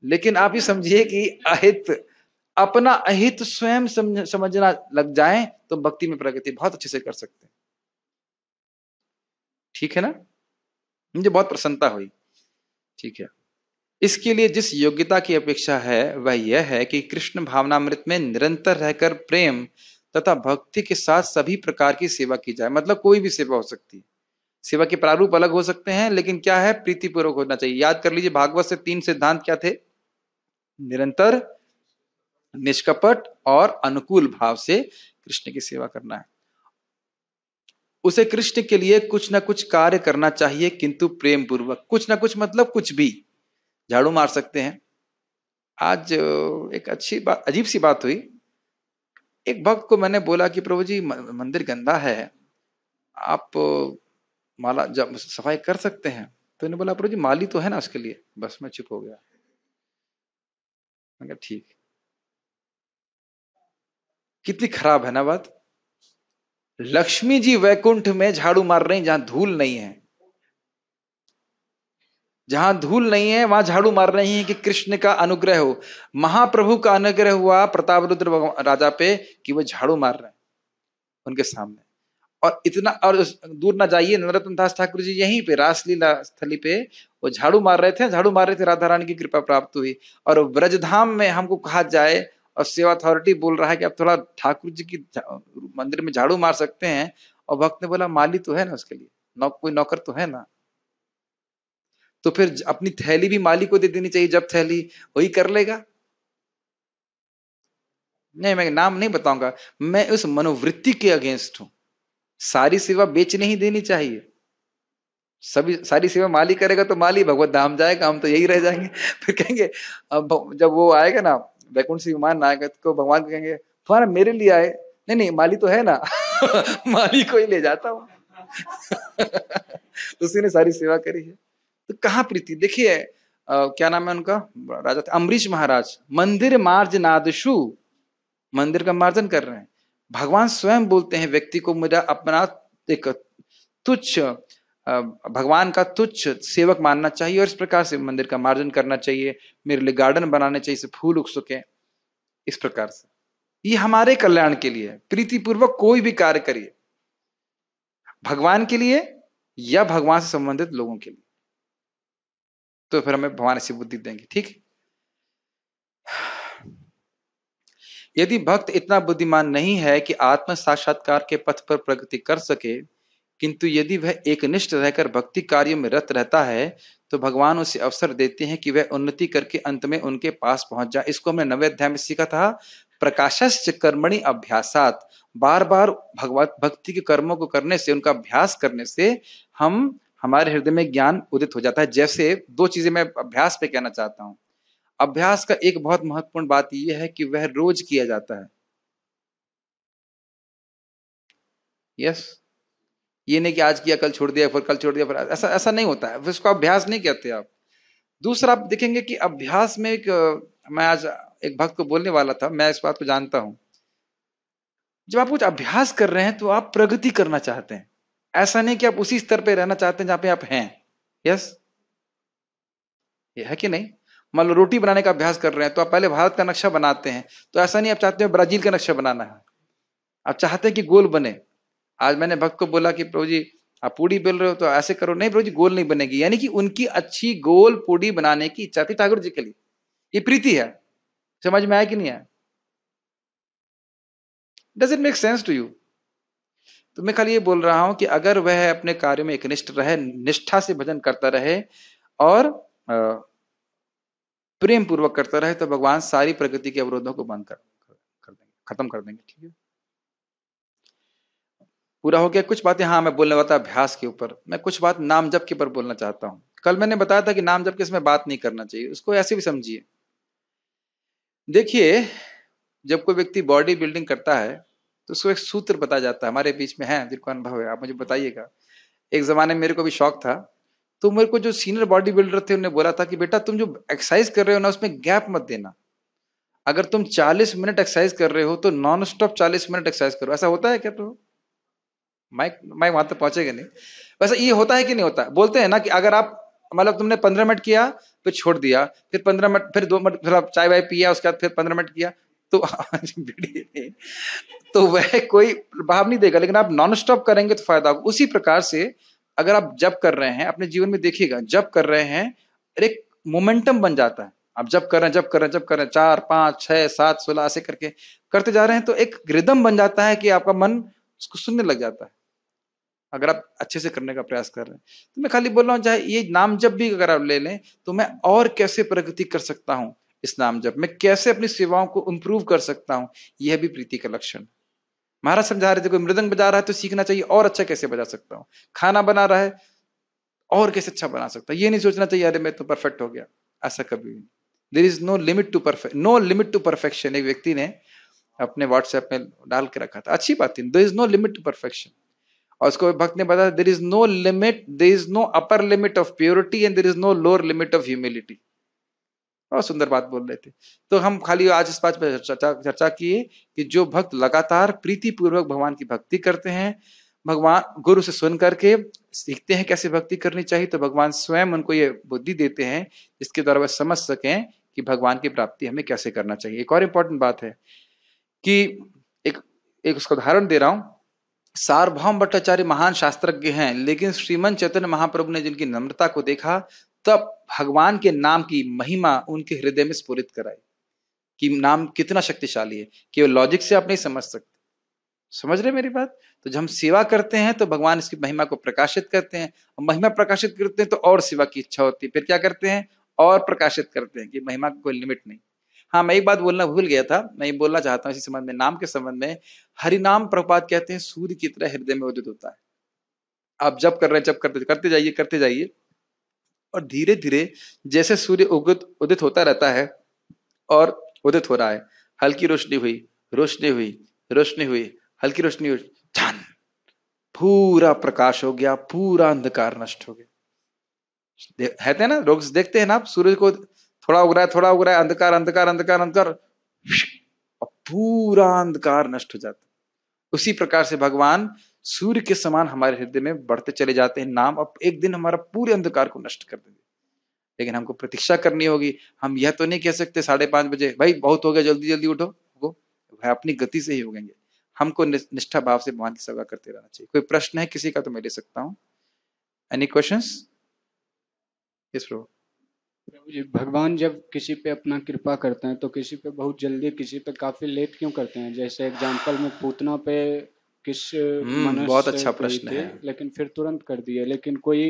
लेकिन आप ये समझिए कि अहित अपना अहित स्वयं समझ, समझना लग जाए तो भक्ति में प्रगति बहुत अच्छे से कर सकते हैं। ठीक है ना? मुझे बहुत प्रसन्नता हुई। ठीक है। इसके लिए जिस योग्यता की अपेक्षा है वह यह है कि कृष्ण भावनामृत में निरंतर रहकर प्रेम तथा भक्ति के साथ सभी प्रकार की सेवा की जाए। मतलब कोई भी सेवा हो सकती है। सेवा के प्रारूप अलग हो सकते हैं, लेकिन क्या है? प्रीतिपूर्वक होना चाहिए। याद कर लीजिए, भागवत से तीन सिद्धांत क्या थे? निरंतर, निष्कपट और अनुकूल भाव से कृष्ण की सेवा करना है। उसे कृष्ण के लिए कुछ ना कुछ कार्य करना चाहिए, किंतु प्रेम पूर्वक कुछ ना कुछ मतलब कुछ भी। झाड़ू मार सकते हैं। आज एक अच्छी बात अजीब सी बात हुई। एक भक्त को मैंने बोला कि प्रभु जी मंदिर गंदा है। आप माला जब सफ़ाई कर सकते हैं तो इन्हें बोला, प्रभु जी, माली तो है ना उसके लिए? बस मैं चुप हो गया। ठीक। कितनी खराब है ना बात? लक्ष्मी जी वैकुंठ में झाड़ू मार रही जहाँ धूल नहीं है। जहाँ धूल नहीं है, वहाँ झाड़ू मार रही है कि कृष्ण का अनुग्रह हो। महाप्रभु का अनुग्रह हुआ प्रताप रुद्र राजा पे कि वो झाड़ू मार रहे हैं उनके सामने। और इतना और दूर ना जाइए नरोत्तम दास ठाकुर जी यहीं पे रासलीला स्थली पे वो झाड़ू मार रहे थे झाड़ू मार रहे थे राधा रानी की कृपा प्राप्त हुई। और ब्रजधाम में हमको कहा जाए और सेवा अथॉरिटी बोल रहा है कि आप थोड़ा ठाकुर जी की मंदिर में झाड़ू मार सकते हैं और भक्त ने बोला माली तो है ना उसके लिए नौ, कोई नौकर तो है ना? तो फिर अपनी थैली भी माली को दे देनी चाहिए जब थैली वही कर लेगा। नहीं मैं नाम नहीं बताऊँगा मैं उस मनोवृत्ति के अगेंस्ट हूँ। सारी सेवा बेच नहीं देनी चाहिए। सभी, सारी सेवा माली करेगा तो माली भगवत धाम जाएगा, हम तो यही रह जाएँगे। *laughs* फिर कहेंगे, अब जब वो आएगा ना वैकुंठ से विमान आएगा तो भगवान कहेंगे, तुम्हारा मेरे लिए आए। नहीं नहीं माली तो है ना। *laughs* माली को ही ले जाता हूँ। *laughs* उसी ने सारी सेवा करी है। तो कहाँ प्रीति? देखिए क्या नाम है उनका? राजा अम्बरीश महाराज। मंदिर मार्ज नादशु मंदिर का मार्जन कर रहे हैं। भगवान स्वयं बोलते हैं, व्यक्ति को मेरा अपना एक तुच्छ भगवान का तुच्छ सेवक मानना चाहिए और इस प्रकार से मंदिर का मार्जन करना चाहिए, मेरे लिए गार्डन बनाने चाहिए इसे फूल उग सके। इस प्रकार से। ये हमारे कल्याण के लिए, प्रीतिपूर्वक कोई भी कार्य करिए। भगवान के लिए या भगवान से संबंधित लोगों के लिए। तो फिर हमें भगवान ऐसी बुद्धि देंगे, ठीक? यदि भक्त इतना बुद्धिमान नहीं है कि आत्म साक्षात्कार के पथ पर प्रगति कर सके, किंतु यदि वह एक निष्ठ रहकर भक्ति कार्य में रत रहता है तो भगवान उसे अवसर देते हैं कि वह उन्नति करके अंत में उनके पास पहुँच जाए। इसको हमने नवे अध्याय में सीखा था प्रकाश कर्मणि अभ्यासात। बार बार भगवत, भक्ति के कर्मों को करने से, उनका अभ्यास करने से हम, हमारे हृदय में ज्ञान उदित हो जाता है। जैसे दो चीज़ें मैं अभ्यास पे कहना चाहता हूँ। अभ्यास का एक बहुत महत्वपूर्ण बात यह है कि वह रोज किया जाता है। यस ये नहीं कि आज किया, कल छोड़ दिया, फिर कल छोड़ दिया, फिर ऐसा ऐसा नहीं होता है। उसको अभ्यास नहीं कहते आप। दूसरा, आप देखेंगे कि अभ्यास में एक, मैं आज एक भक्त को बोलने वाला था, मैं इस बात को जानता हूँ। जब आप कुछ अभ्यास कर रहे हैं तो आप प्रगति करना चाहते हैं। ऐसा नहीं कि आप उसी स्तर पर रहना चाहते हैं जहाँ पे आप हैं। यस है कि नहीं? मान लो रोटी बनाने का अभ्यास कर रहे हैं तो आप पहले भारत का नक्शा बनाते हैं। तो ऐसा नहीं, आप चाहते हो ब्राज़ील का नक्शा बनाना है। आप चाहते हैं कि गोल बने। आज मैंने भक्त को बोला कि प्रभु जी, आप पूड़ी बेल रहे हो तो ऐसे करो। नहीं प्रभु जी, गोल नहीं बनेगी। यानी कि उनकी अच्छी गोल पूड़ी बनाने की इच्छा थी ठाकुर जी के लिए। ये प्रीति है। समझ में आया कि नहीं आया? Does it make sense to you तो मैं खाली ये बोल रहा हूँ कि अगर वह अपने कार्य में एक निष्ठ रहे, निष्ठा से भजन करता रहे और प्रेम पूर्वक करता रहे तो भगवान सारी प्रकृति के अवरोधों को बंद कर, कर देंगे खत्म कर देंगे ठीक है? पूरा हो गया कुछ बातें हाँ मैं बोलने वाला अभ्यास के ऊपर। मैं कुछ बात नाम जप के ऊपर बोलना चाहता हूँ। कल मैंने बताया था कि नाम जप के इसमें बात नहीं करना चाहिए उसको ऐसे भी समझिए। देखिए जब कोई व्यक्ति बॉडी बिल्डिंग करता है तो उसको एक सूत्र बताया जाता है हमारे बीच में है जिनको अनुभव है आप मुझे बताइएगा। एक जमाने में मेरे को भी शौक था तो मेरे को जो सीनियर बॉडी बिल्डर थे, उन्होंने बोला था कि बेटा तुम जो एक्सरसाइज कर रहे हो ना, उसमें गैप मत देना। अगर तुम 40 मिनट एक्सरसाइज कर रहे हो तो नॉन स्टॉप 40 मिनट एक्सरसाइज करो। ऐसा होता है क्या तो माइक माइक वहाँ तक पहुंचेगा नहीं। वैसे ये होता है कि नहीं होता? बोलते हैं ना कि अगर आप मतलब तुमने पंद्रह मिनट किया, फिर छोड़ दिया, फिर पंद्रह मिनट फिर दो मिनट फिर चाय वाय पिया, उसके बाद फिर पंद्रह मिनट किया तो तो वह कोई प्रभाव नहीं देगा, लेकिन आप नॉन स्टॉप करेंगे तो फ़ायदा होगा। उसी प्रकार से अगर आप जब कर रहे हैं, अपने जीवन में देखिएगा, जब कर रहे हैं एक मोमेंटम बन जाता है। आप जब कर रहे हैं, जब कर रहे हैं, जब कर रहे हैं, चार, पाँच, छह, सात, सोलह, ऐसे करके करते जा रहे हैं तो एक रिदम बन जाता है कि आपका मन उसको सुनने लग जाता है। अगर आप अच्छे से करने का प्रयास कर रहे हैं तो मैं खाली बोल रहा हूँ, चाहे ये नाम जब भी अगर आप ले लें तो मैं और कैसे प्रगति कर सकता हूँ इस नाम जब? मैं कैसे अपनी सेवाओं को इम्प्रूव कर सकता हूँ? यह भी प्रीति का लक्षण। महाराज समझा रहे थे, कोई मृदंग बजा रहा है तो सीखना चाहिए, और अच्छा कैसे बजा सकता हूँ? खाना बना रहा है, और कैसे अच्छा बना सकता है? ये नहीं सोचना चाहिए, अरे मैं तो परफेक्ट हो गया। ऐसा कभी भी there is no limit to perfect no limit to perfection एक व्यक्ति ने अपने व्हाट्सएप में डाल के रखा था। अच्छी बात थी। There is no limit to perfection और उसको भक्त ने बताया there is no limit there is no upper limit of purity and there is no lower limit of humility बहुत सुंदर बात बोल रहे थे। तो हम खाली आज इस बात पर चर्चा चर्चा किए कि जो भक्त लगातार प्रीति पूर्वक भगवान की भक्ति करते हैं, भगवान, गुरु से सुन करके सीखते हैं कैसे भक्ति करनी चाहिए तो भगवान स्वयं उनको ये बुद्धि देते हैं, जिसके द्वारा वह समझ सकें कि भगवान की प्राप्ति हमें कैसे करना चाहिए। एक और इम्पोर्टेंट बात है कि एक एक उसका उदाहरण दे रहा हूँ। सार्वभौम भट्टाचार्य महान शास्त्रज्ञ हैं, लेकिन श्रीमन चैतन्य महाप्रभु ने जिनकी नम्रता को देखा तब भगवान के नाम की महिमा उनके हृदय में स्फुरित कराई कि नाम कितना शक्तिशाली है। केवल लॉजिक से आप नहीं समझ सकते। समझ रहे मेरी बात? तो जब हम सेवा करते हैं तो भगवान इसकी महिमा को प्रकाशित करते हैं। और महिमा प्रकाशित करते हैं तो और सेवा की इच्छा होती है। फिर क्या करते हैं? और प्रकाशित करते हैं कि महिमा का कोई लिमिट नहीं। हाँ मैं एक बात बोलना भूल गया था। मैं ये बोलना चाहता हूँ इसी संबंध में, नाम के संबंध में। हरिनाम प्रपात कहते हैं, सूर्य की तरह हृदय में उदित होता है। आप जब कर रहे हैं, जब करते करते जाइए करते जाइए। और धीरे धीरे जैसे सूर्य उदित उदित होता रहता है और उदित हो रहा है, हल्की रोशनी हुई रोशनी हुई रोशनी हुई, हल्की रोशनी हुई, छान! पूरा प्रकाश हो गया, पूरा अंधकार नष्ट हो गया। है ना? लोग देखते हैं ना आप सूर्य को थोड़ा उग रहा है, थोड़ा उग रहा है, अंधकार अंधकार अंधकार अंधकार पूरा अंधकार नष्ट हो जाता उसी प्रकार से भगवान सूर्य के समान हमारे हृदय में बढ़ते चले जाते हैं। नाम अब एक दिन हमारा पूरे अंधकार को नष्ट कर देंगे। लेकिन हमको प्रतीक्षा करनी होगी। हम यह तो नहीं कह सकते साढ़े पाँच बजे, भाई, बहुत हो गया, जल्दी जल्दी उठो। वो भाई अपनी गति से ही उगेंगे हमको निष्ठा भाव से भगवान की सेवा करते रहना चाहिए। कोई प्रश्न है किसी का तो मैं ले सकता हूँ। एनी क्वेश्चन प्रभु जी, भगवान जब किसी पे अपना कृपा करते हैं तो किसी पे बहुत जल्दी, किसी पे काफ़ी लेट क्यों करते हैं? जैसे एग्जांपल में पूतना पे किस हम्म, बहुत अच्छा प्रश्न है। लेकिन फिर तुरंत कर दिए लेकिन कोई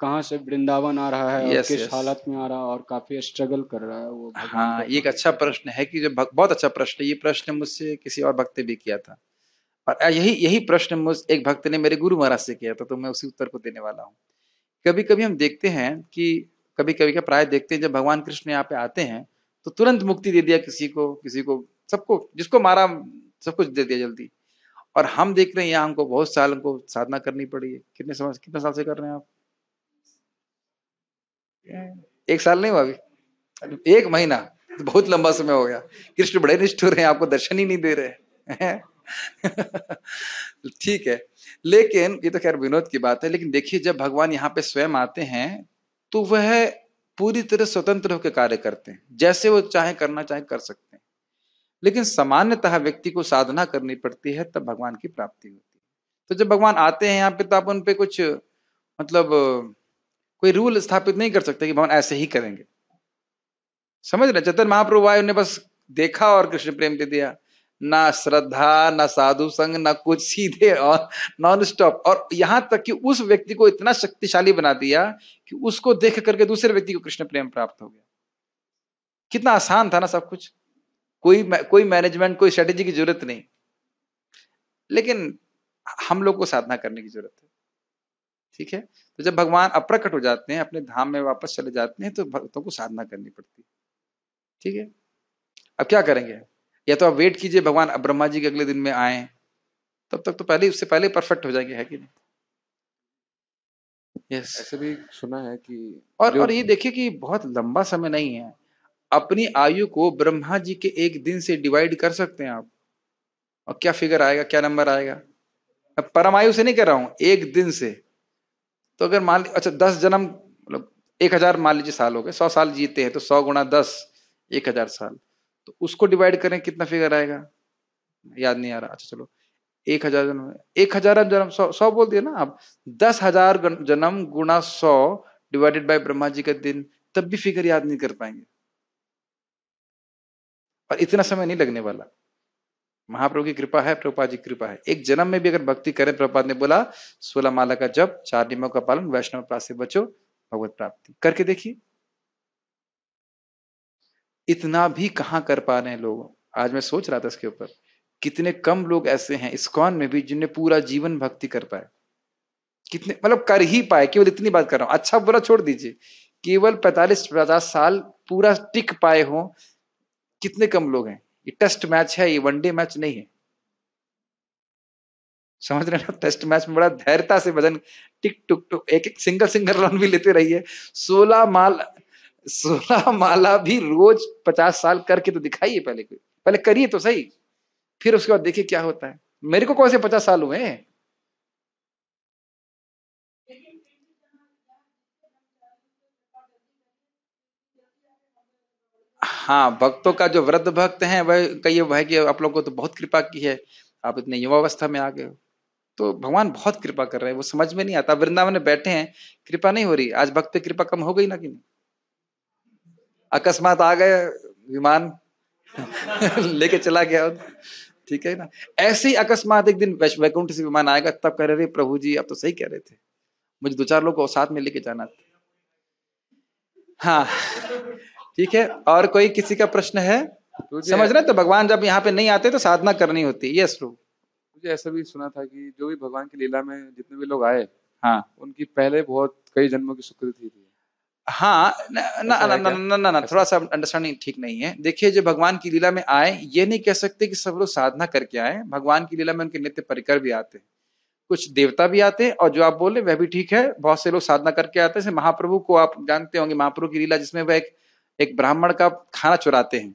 कहाँ से वृंदावन आ रहा है और Yes, किस yes. हालत में आ रहा है और काफ़ी स्ट्रगल कर रहा है वो हाँ ये एक अच्छा प्रश्न है कि जो बहुत अच्छा प्रश्न है। ये प्रश्न मुझसे किसी और भक्त ने भी किया था। और यही यही प्रश्न मुझ एक भक्त ने मेरे गुरु महाराज से किया था तो मैं उसी उत्तर को देने वाला हूँ। कभी कभी हम देखते हैं कि कभी कभी का प्राय देखते हैं जब भगवान कृष्ण यहाँ पे आते हैं तो तुरंत मुक्ति दे दिया किसी को किसी को सबको जिसको मारा सब कुछ दे दिया जल्दी। और हम देख रहे हैं यहाँ हमको बहुत साल हमको साधना करनी पड़ी है। कितने समय, कितने साल से कर रहे हैं आप? एक साल नहीं हुआ अभी? एक महीना तो बहुत लंबा समय हो गया। कृष्ण बड़े निष्ठुर हैं, आपको दर्शन ही नहीं दे रहे। *laughs* ठीक है। लेकिन, ये तो खैर विनोद की बात है, लेकिन देखिए, जब भगवान यहाँ पे स्वयं आते हैं तो वह पूरी तरह स्वतंत्र होकर कार्य करते हैं। जैसे वो चाहे करना, चाहे कर सकते हैं। लेकिन सामान्यतः व्यक्ति को साधना करनी पड़ती है, तब भगवान की प्राप्ति होती है। तो जब भगवान आते हैं यहाँ पे तो आप उन पे कुछ मतलब कोई रूल स्थापित नहीं कर सकते कि भगवान ऐसे ही करेंगे। समझ रहे चतुर महाप्रभु आए, उन्हें बस देखा और कृष्ण प्रेम दे दिया। ना श्रद्धा, ना साधु संग, ना कुछ, सीधे और नॉन स्टॉप और यहाँ तक कि उस व्यक्ति को इतना शक्तिशाली बना दिया कि उसको देख करके दूसरे व्यक्ति को कृष्ण प्रेम प्राप्त हो गया। कितना आसान था ना सब कुछ। कोई कोई मैनेजमेंट कोई स्ट्रेटेजी की ज़रूरत नहीं। लेकिन हम लोग को साधना करने की ज़रूरत है। ठीक है? तो जब भगवान अप्रकट हो जाते हैं अपने धाम में वापस चले जाते हैं तो भक्तों को साधना करनी पड़ती है। ठीक है? अब क्या करेंगे? या तो आप वेट कीजिए भगवान ब्रह्मा जी के अगले दिन में आए तब तक तो पहले उससे पहले परफेक्ट हो जाएँगे है कि नहीं? यस ऐसे भी सुना है कि और और ये देखिए कि बहुत लंबा समय नहीं है। अपनी आयु को ब्रह्मा जी के एक दिन से डिवाइड कर सकते हैं आप। और क्या फिगर आएगा, क्या नंबर आएगा? परमायु से नहीं कर रहा हूँ, एक दिन से। तो अगर मान अच्छा दस जन्म मतलब एक हज़ार मान लीजिए साल हो गए, सौ साल जीते हैं तो सौ गुणा दस, एक हज़ार साल। तो उसको डिवाइड करें, कितना फिगर आएगा? याद नहीं आ रहा। अच्छा चलो, एक हज़ार जन्म, एक हज़ार जन्म, सौ सौ बोल दिया ना आप। दस हज़ार जन्म गुणा सौ डिवाइडेड बाय ब्रह्मा जी का दिन, तब भी फिगर याद नहीं कर पाएँगे। और इतना समय नहीं लगने वाला। महाप्रभु की कृपा है, प्रभुपाद जी की कृपा है। एक जन्म में भी अगर भक्ति करें, प्रभुपाद ने बोला, सोलह माला का जप, चार नियमों का पालन, वैष्णव प्राप्त से बचो, भगवत प्राप्ति। करके देखिए। इतना भी कहाँ कर पा रहे हैं लोग? आज मैं सोच रहा था इसके ऊपर। कितने कम लोग ऐसे हैं, इस्कॉन में भी, जिनने पूरा जीवन भक्ति कर पाए। कितने मतलब कर ही पाए, केवल इतनी बात कर रहा हूँ। अच्छा बुरा छोड़ दीजिए। केवल पैतालीस पचास साल पूरा टिक पाए हो कितने कम लोग हैं? ये टेस्ट मैच है, ये वनडे मैच नहीं है। समझ रहे ना? टेस्ट मैच में बड़ा धैर्यता से भजन टिक टुक टुक, एक एक सिंगल सिंगल रन भी लेते रहिए। सोलह माल, सोलह माला भी रोज पचास साल करके तो दिखाइए पहले पहले करिए तो सही, फिर उसके बाद देखिए क्या होता है। मेरे को कौन से पचास साल हुए हैं? हाँ भक्तों का जो वृद्ध भक्त हैं, वह कई है कि आप लोगों को तो बहुत कृपा की है, आप इतने युवा अवस्था में आ गए हो। तो भगवान बहुत कृपा कर रहे हैं, वो समझ में नहीं आता, वृंदावन में बैठे हैं, कृपा नहीं हो रही, आज भक्त पे कृपा कम हो गई ना कि नहीं? अकस्मात आ गए विमान, *laughs* लेके चला गया, ठीक है ना? ऐसे ही अकस्मात एक दिन वैकुंठ से विमान आएगा, तब कह रहे प्रभु जी, आप तो सही कह रहे थे, मुझे दो चार लोग को साथ में लेके जाना था। हाँ ठीक है? और कोई किसी का प्रश्न है? समझ रहे तो भगवान जब यहाँ पे नहीं आते तो साधना करनी होती। है यस प्रभु मुझे ऐसा भी सुना था कि जो भी भगवान की लीला में जितने भी लोग आए हाँ। उनकी पहले बहुत कई जन्मों की सुकृति थी हाँ न न न क्या? न न न थोड़ा सा अंडरस्टैंडिंग ठीक नहीं है। देखिए जो भगवान की लीला में आए ये नहीं कह सकते कि सब लोग साधना करके आए। भगवान की लीला में उनके नित्य परिकर भी आते। हैं कुछ देवता भी आते हैं और जो आप बोल वह भी ठीक है। बहुत से लोग साधना करके आते हैं। महाप्रभु को आप जानते होंगे महाप्रभु की लीला जिसमें वह एक एक ब्राह्मण का खाना चुराते हैं।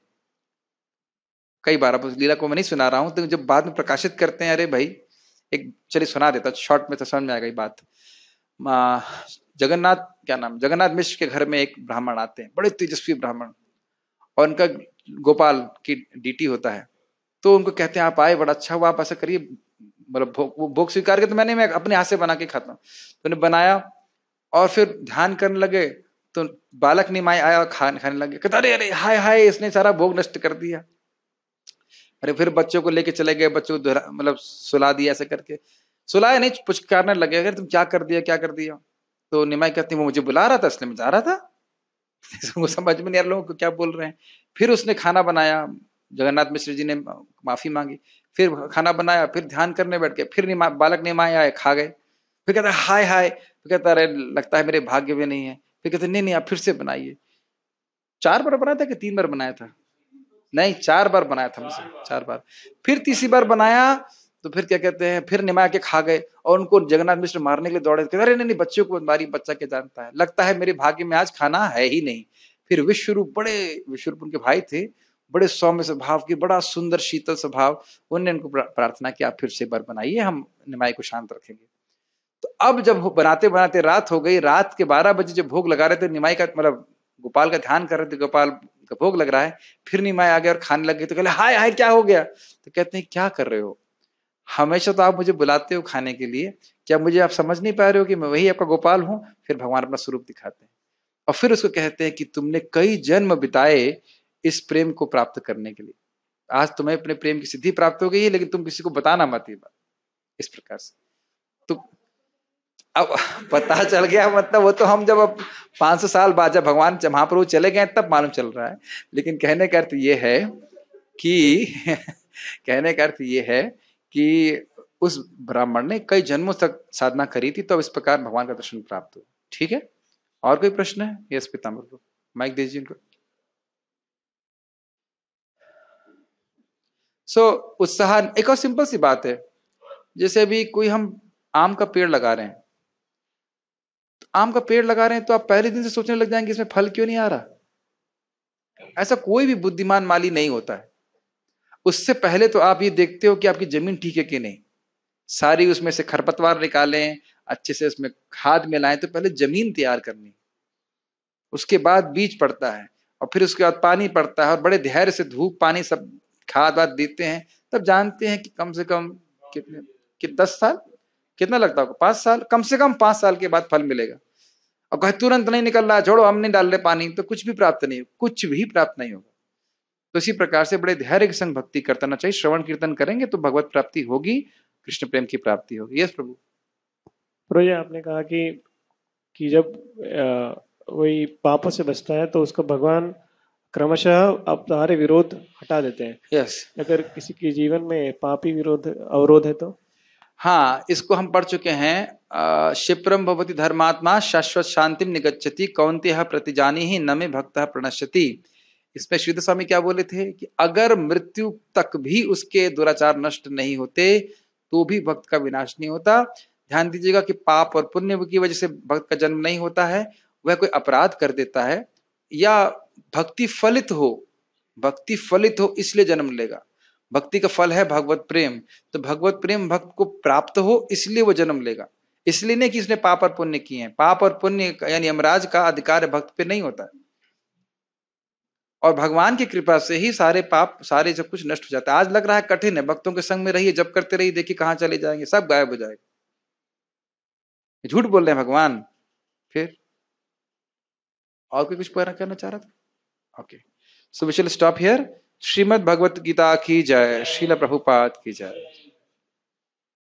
कई बार अब उस लीला को मैं नहीं सुना रहा हूँ तो जब बाद में प्रकाशित करते हैं, अरे भाई, एक, चलिए सुना देता शॉर्ट में तो समझ में आएगा ये बात। जगन्नाथ, क्या नाम, जगन्नाथ मिश्र के घर में एक ब्राह्मण आते हैं, बड़े तेजस्वी ब्राह्मण। और उनका गोपाल की ड्यूटी होता है। तो उनको कहते हैं, आप आए, बड़ा अच्छा हुआ, आप ऐसा करिए मतलब भोग, वो भोग स्वीकार के तो मैंने, मैं अपने हाथ से बना के खाता हूँ। तो उन्हें बनाया और फिर ध्यान करने लगे तो बालक निमाय आया और खाने खाने लगे कहता अरे अरे हाय हाय इसने सारा भोग नष्ट कर दिया। अरे फिर बच्चों को लेके चले गए बच्चों को मतलब सुला दिया ऐसे करके। सुलाया नहीं पुचकारने लगे अगर तुम क्या कर दिया क्या कर दिया? तो निमाई कहती वो मुझे बुला रहा था इसलिए मैं जा रहा था। *laughs* वो समझ में नहीं आ लोगों को क्या बोल रहे हैं। फिर उसने खाना बनाया जगन्नाथ मिश्र जी ने माफ़ी मांगी। फिर खाना बनाया फिर ध्यान करने बैठ गए। फिर निमा, बालक निमाय आए खा गए। फिर कहता हाय हाय। फिर कहता अरे लगता है मेरे भाग्य में नहीं है। फिर कहते, नहीं नहीं, आप फिर से बनाइए। चार बार बनाया था कि तीन बार बनाया था? नहीं, चार बार बनाया था मुझसे चार बार। फिर तीसरी बार बनाया तो फिर क्या कहते हैं, फिर निमा के खा गए और उनको जगन्नाथ मिश्र मारने के लिए दौड़े। अरे, नहीं नहीं, बच्चों को मारी बच्चा क्या जानता है? लगता है मेरे भाग्य में आज खाना है ही नहीं। फिर विश्वरूप, बड़े विश्वरूप उनके भाई थे, बड़े सौम्य स्वभाव की, बड़ा सुंदर, शीतल स्वभाव, उनने उनको प्रार्थना किया फिर से बार बनाइए, हम निमाई को शांत रखेंगे। तो अब जब बनाते बनाते रात हो गई, रात के बारह बजे जब भोग लगा रहे थे, निमाई का मतलब गोपाल का ध्यान कर रहे थे, गोपाल का भोग लग रहा है, फिर निमाई आ गया और खाने लग गए तो कहले, हाय हाय, क्या हो गया? तो कहते हैं, क्या कर रहे हो? हमेशा तो आप मुझे बुलाते हो खाने के लिए, क्या मुझे आप समझ नहीं पा रहे हो कि मैं वही आपका गोपाल हूँ? फिर भगवान अपना स्वरूप दिखाते हैं। और फिर उसको कहते हैं कि तुमने कई जन्म बिताए इस प्रेम को प्राप्त करने के लिए। आज तुम्हें अपने प्रेम की सिद्धि प्राप्त हो गई है, लेकिन तुम किसी को बताना मत ये बात, इस प्रकार से। तो अब पता चल गया मतलब वो तो हम जब अब 500 साल बाद जब भगवान महाप्रभु चले गए तब मालूम चल रहा है। लेकिन कहने का अर्थ ये है कि *laughs* कहने का अर्थ ये है कि उस ब्राह्मण ने कई जन्मों तक साधना करी थी तो इस प्रकार भगवान का दर्शन प्राप्त हुआ। ठीक है? और कोई प्रश्न है? यस पिताम्बर को। माइक दीजिए उनको। सो उत्साह, एक और सिंपल सी बात है। जैसे अभी कोई हम आम का पेड़ लगा रहे हैं आम का पेड़ लगा रहे हैं तो आप पहले दिन से सोचने लग जाएँगे, इसमें फल क्यों नहीं आ रहा? ऐसा कोई भी बुद्धिमान माली नहीं होता है। उससे पहले तो आप ये देखते हो कि आपकी ज़मीन ठीक है कि नहीं। सारी उसमें से खरपतवार निकालें, अच्छे से उसमें खाद मिलाएँ तो पहले ज़मीन तैयार करनी। उसके बाद बीज पड़ता है और फिर उसके बाद पानी पड़ता है और बड़े धैर्य से धूप, पानी सब खाद वाद देते हैं। तब जानते हैं कि कम से कम कितने कि दस साल? कितना लगता होगा पाँच साल? कम से कम पाँच साल के बाद फल मिलेगा। और कहे तुरंत नहीं निकल रहा छोड़ो हम नहीं डाल रहे पानी तो कुछ भी प्राप्त नहीं कुछ भी प्राप्त नहीं होगा। तो इसी प्रकार से बड़े धैर्य के संग भक्ति करना चाहिए। श्रवण कीर्तन करेंगे तो भगवत प्राप्ति होगी कृष्ण प्रेम की प्राप्ति होगी। यस प्रभु। प्रभु जी आपने कहा कि कि जब वही पापों से बचता है तो उसको भगवान क्रमशः अब सारे विरोध हटा देते हैं। यस। yes. अगर किसी के जीवन में पापी विरोध अवरोध है तो? हाँ इसको हम पढ़ चुके हैं क्षिप्रम भवति धर्मात्मा, शाश्वत शांति निगच्छति कौंत्य प्रतिजानी ही, न में भक्त प्रणश्यति। इसमें श्रीध स्वामी क्या बोले थे? कि अगर मृत्यु तक भी उसके दुराचार नष्ट नहीं होते तो भी भक्त का विनाश नहीं होता। ध्यान दीजिएगा कि पाप और पुण्य की वजह से भक्त का जन्म नहीं होता है, वह कोई अपराध कर देता है, या भक्ति फलित हो, भक्ति फलित हो इसलिए जन्म लेगा। भक्ति का फल है भगवत प्रेम। तो भगवत प्रेम भक्त को प्राप्त हो, इसलिए वो जन्म लेगा। इसलिए नहीं कि इसने पाप और पुण्य किए हैं। पाप और पुण्य यानी यमराज का अधिकार भक्त पे नहीं होता। और भगवान की कृपा से ही सारे पाप, सारे सब कुछ नष्ट हो जाता है। आज लग रहा है कठिन है। भक्तों के संग में रहिए जब करते रहिए, देखिए कहाँ चले जाएँगे। सब गायब हो जाएगा। झूठ बोल रहे हैं भगवान। फिर? और कोई कुछ कहना चाह रहा था? Okay so we shall stop here Srimad Bhagavad Gita की जय श्रील प्रभुपाद की जय।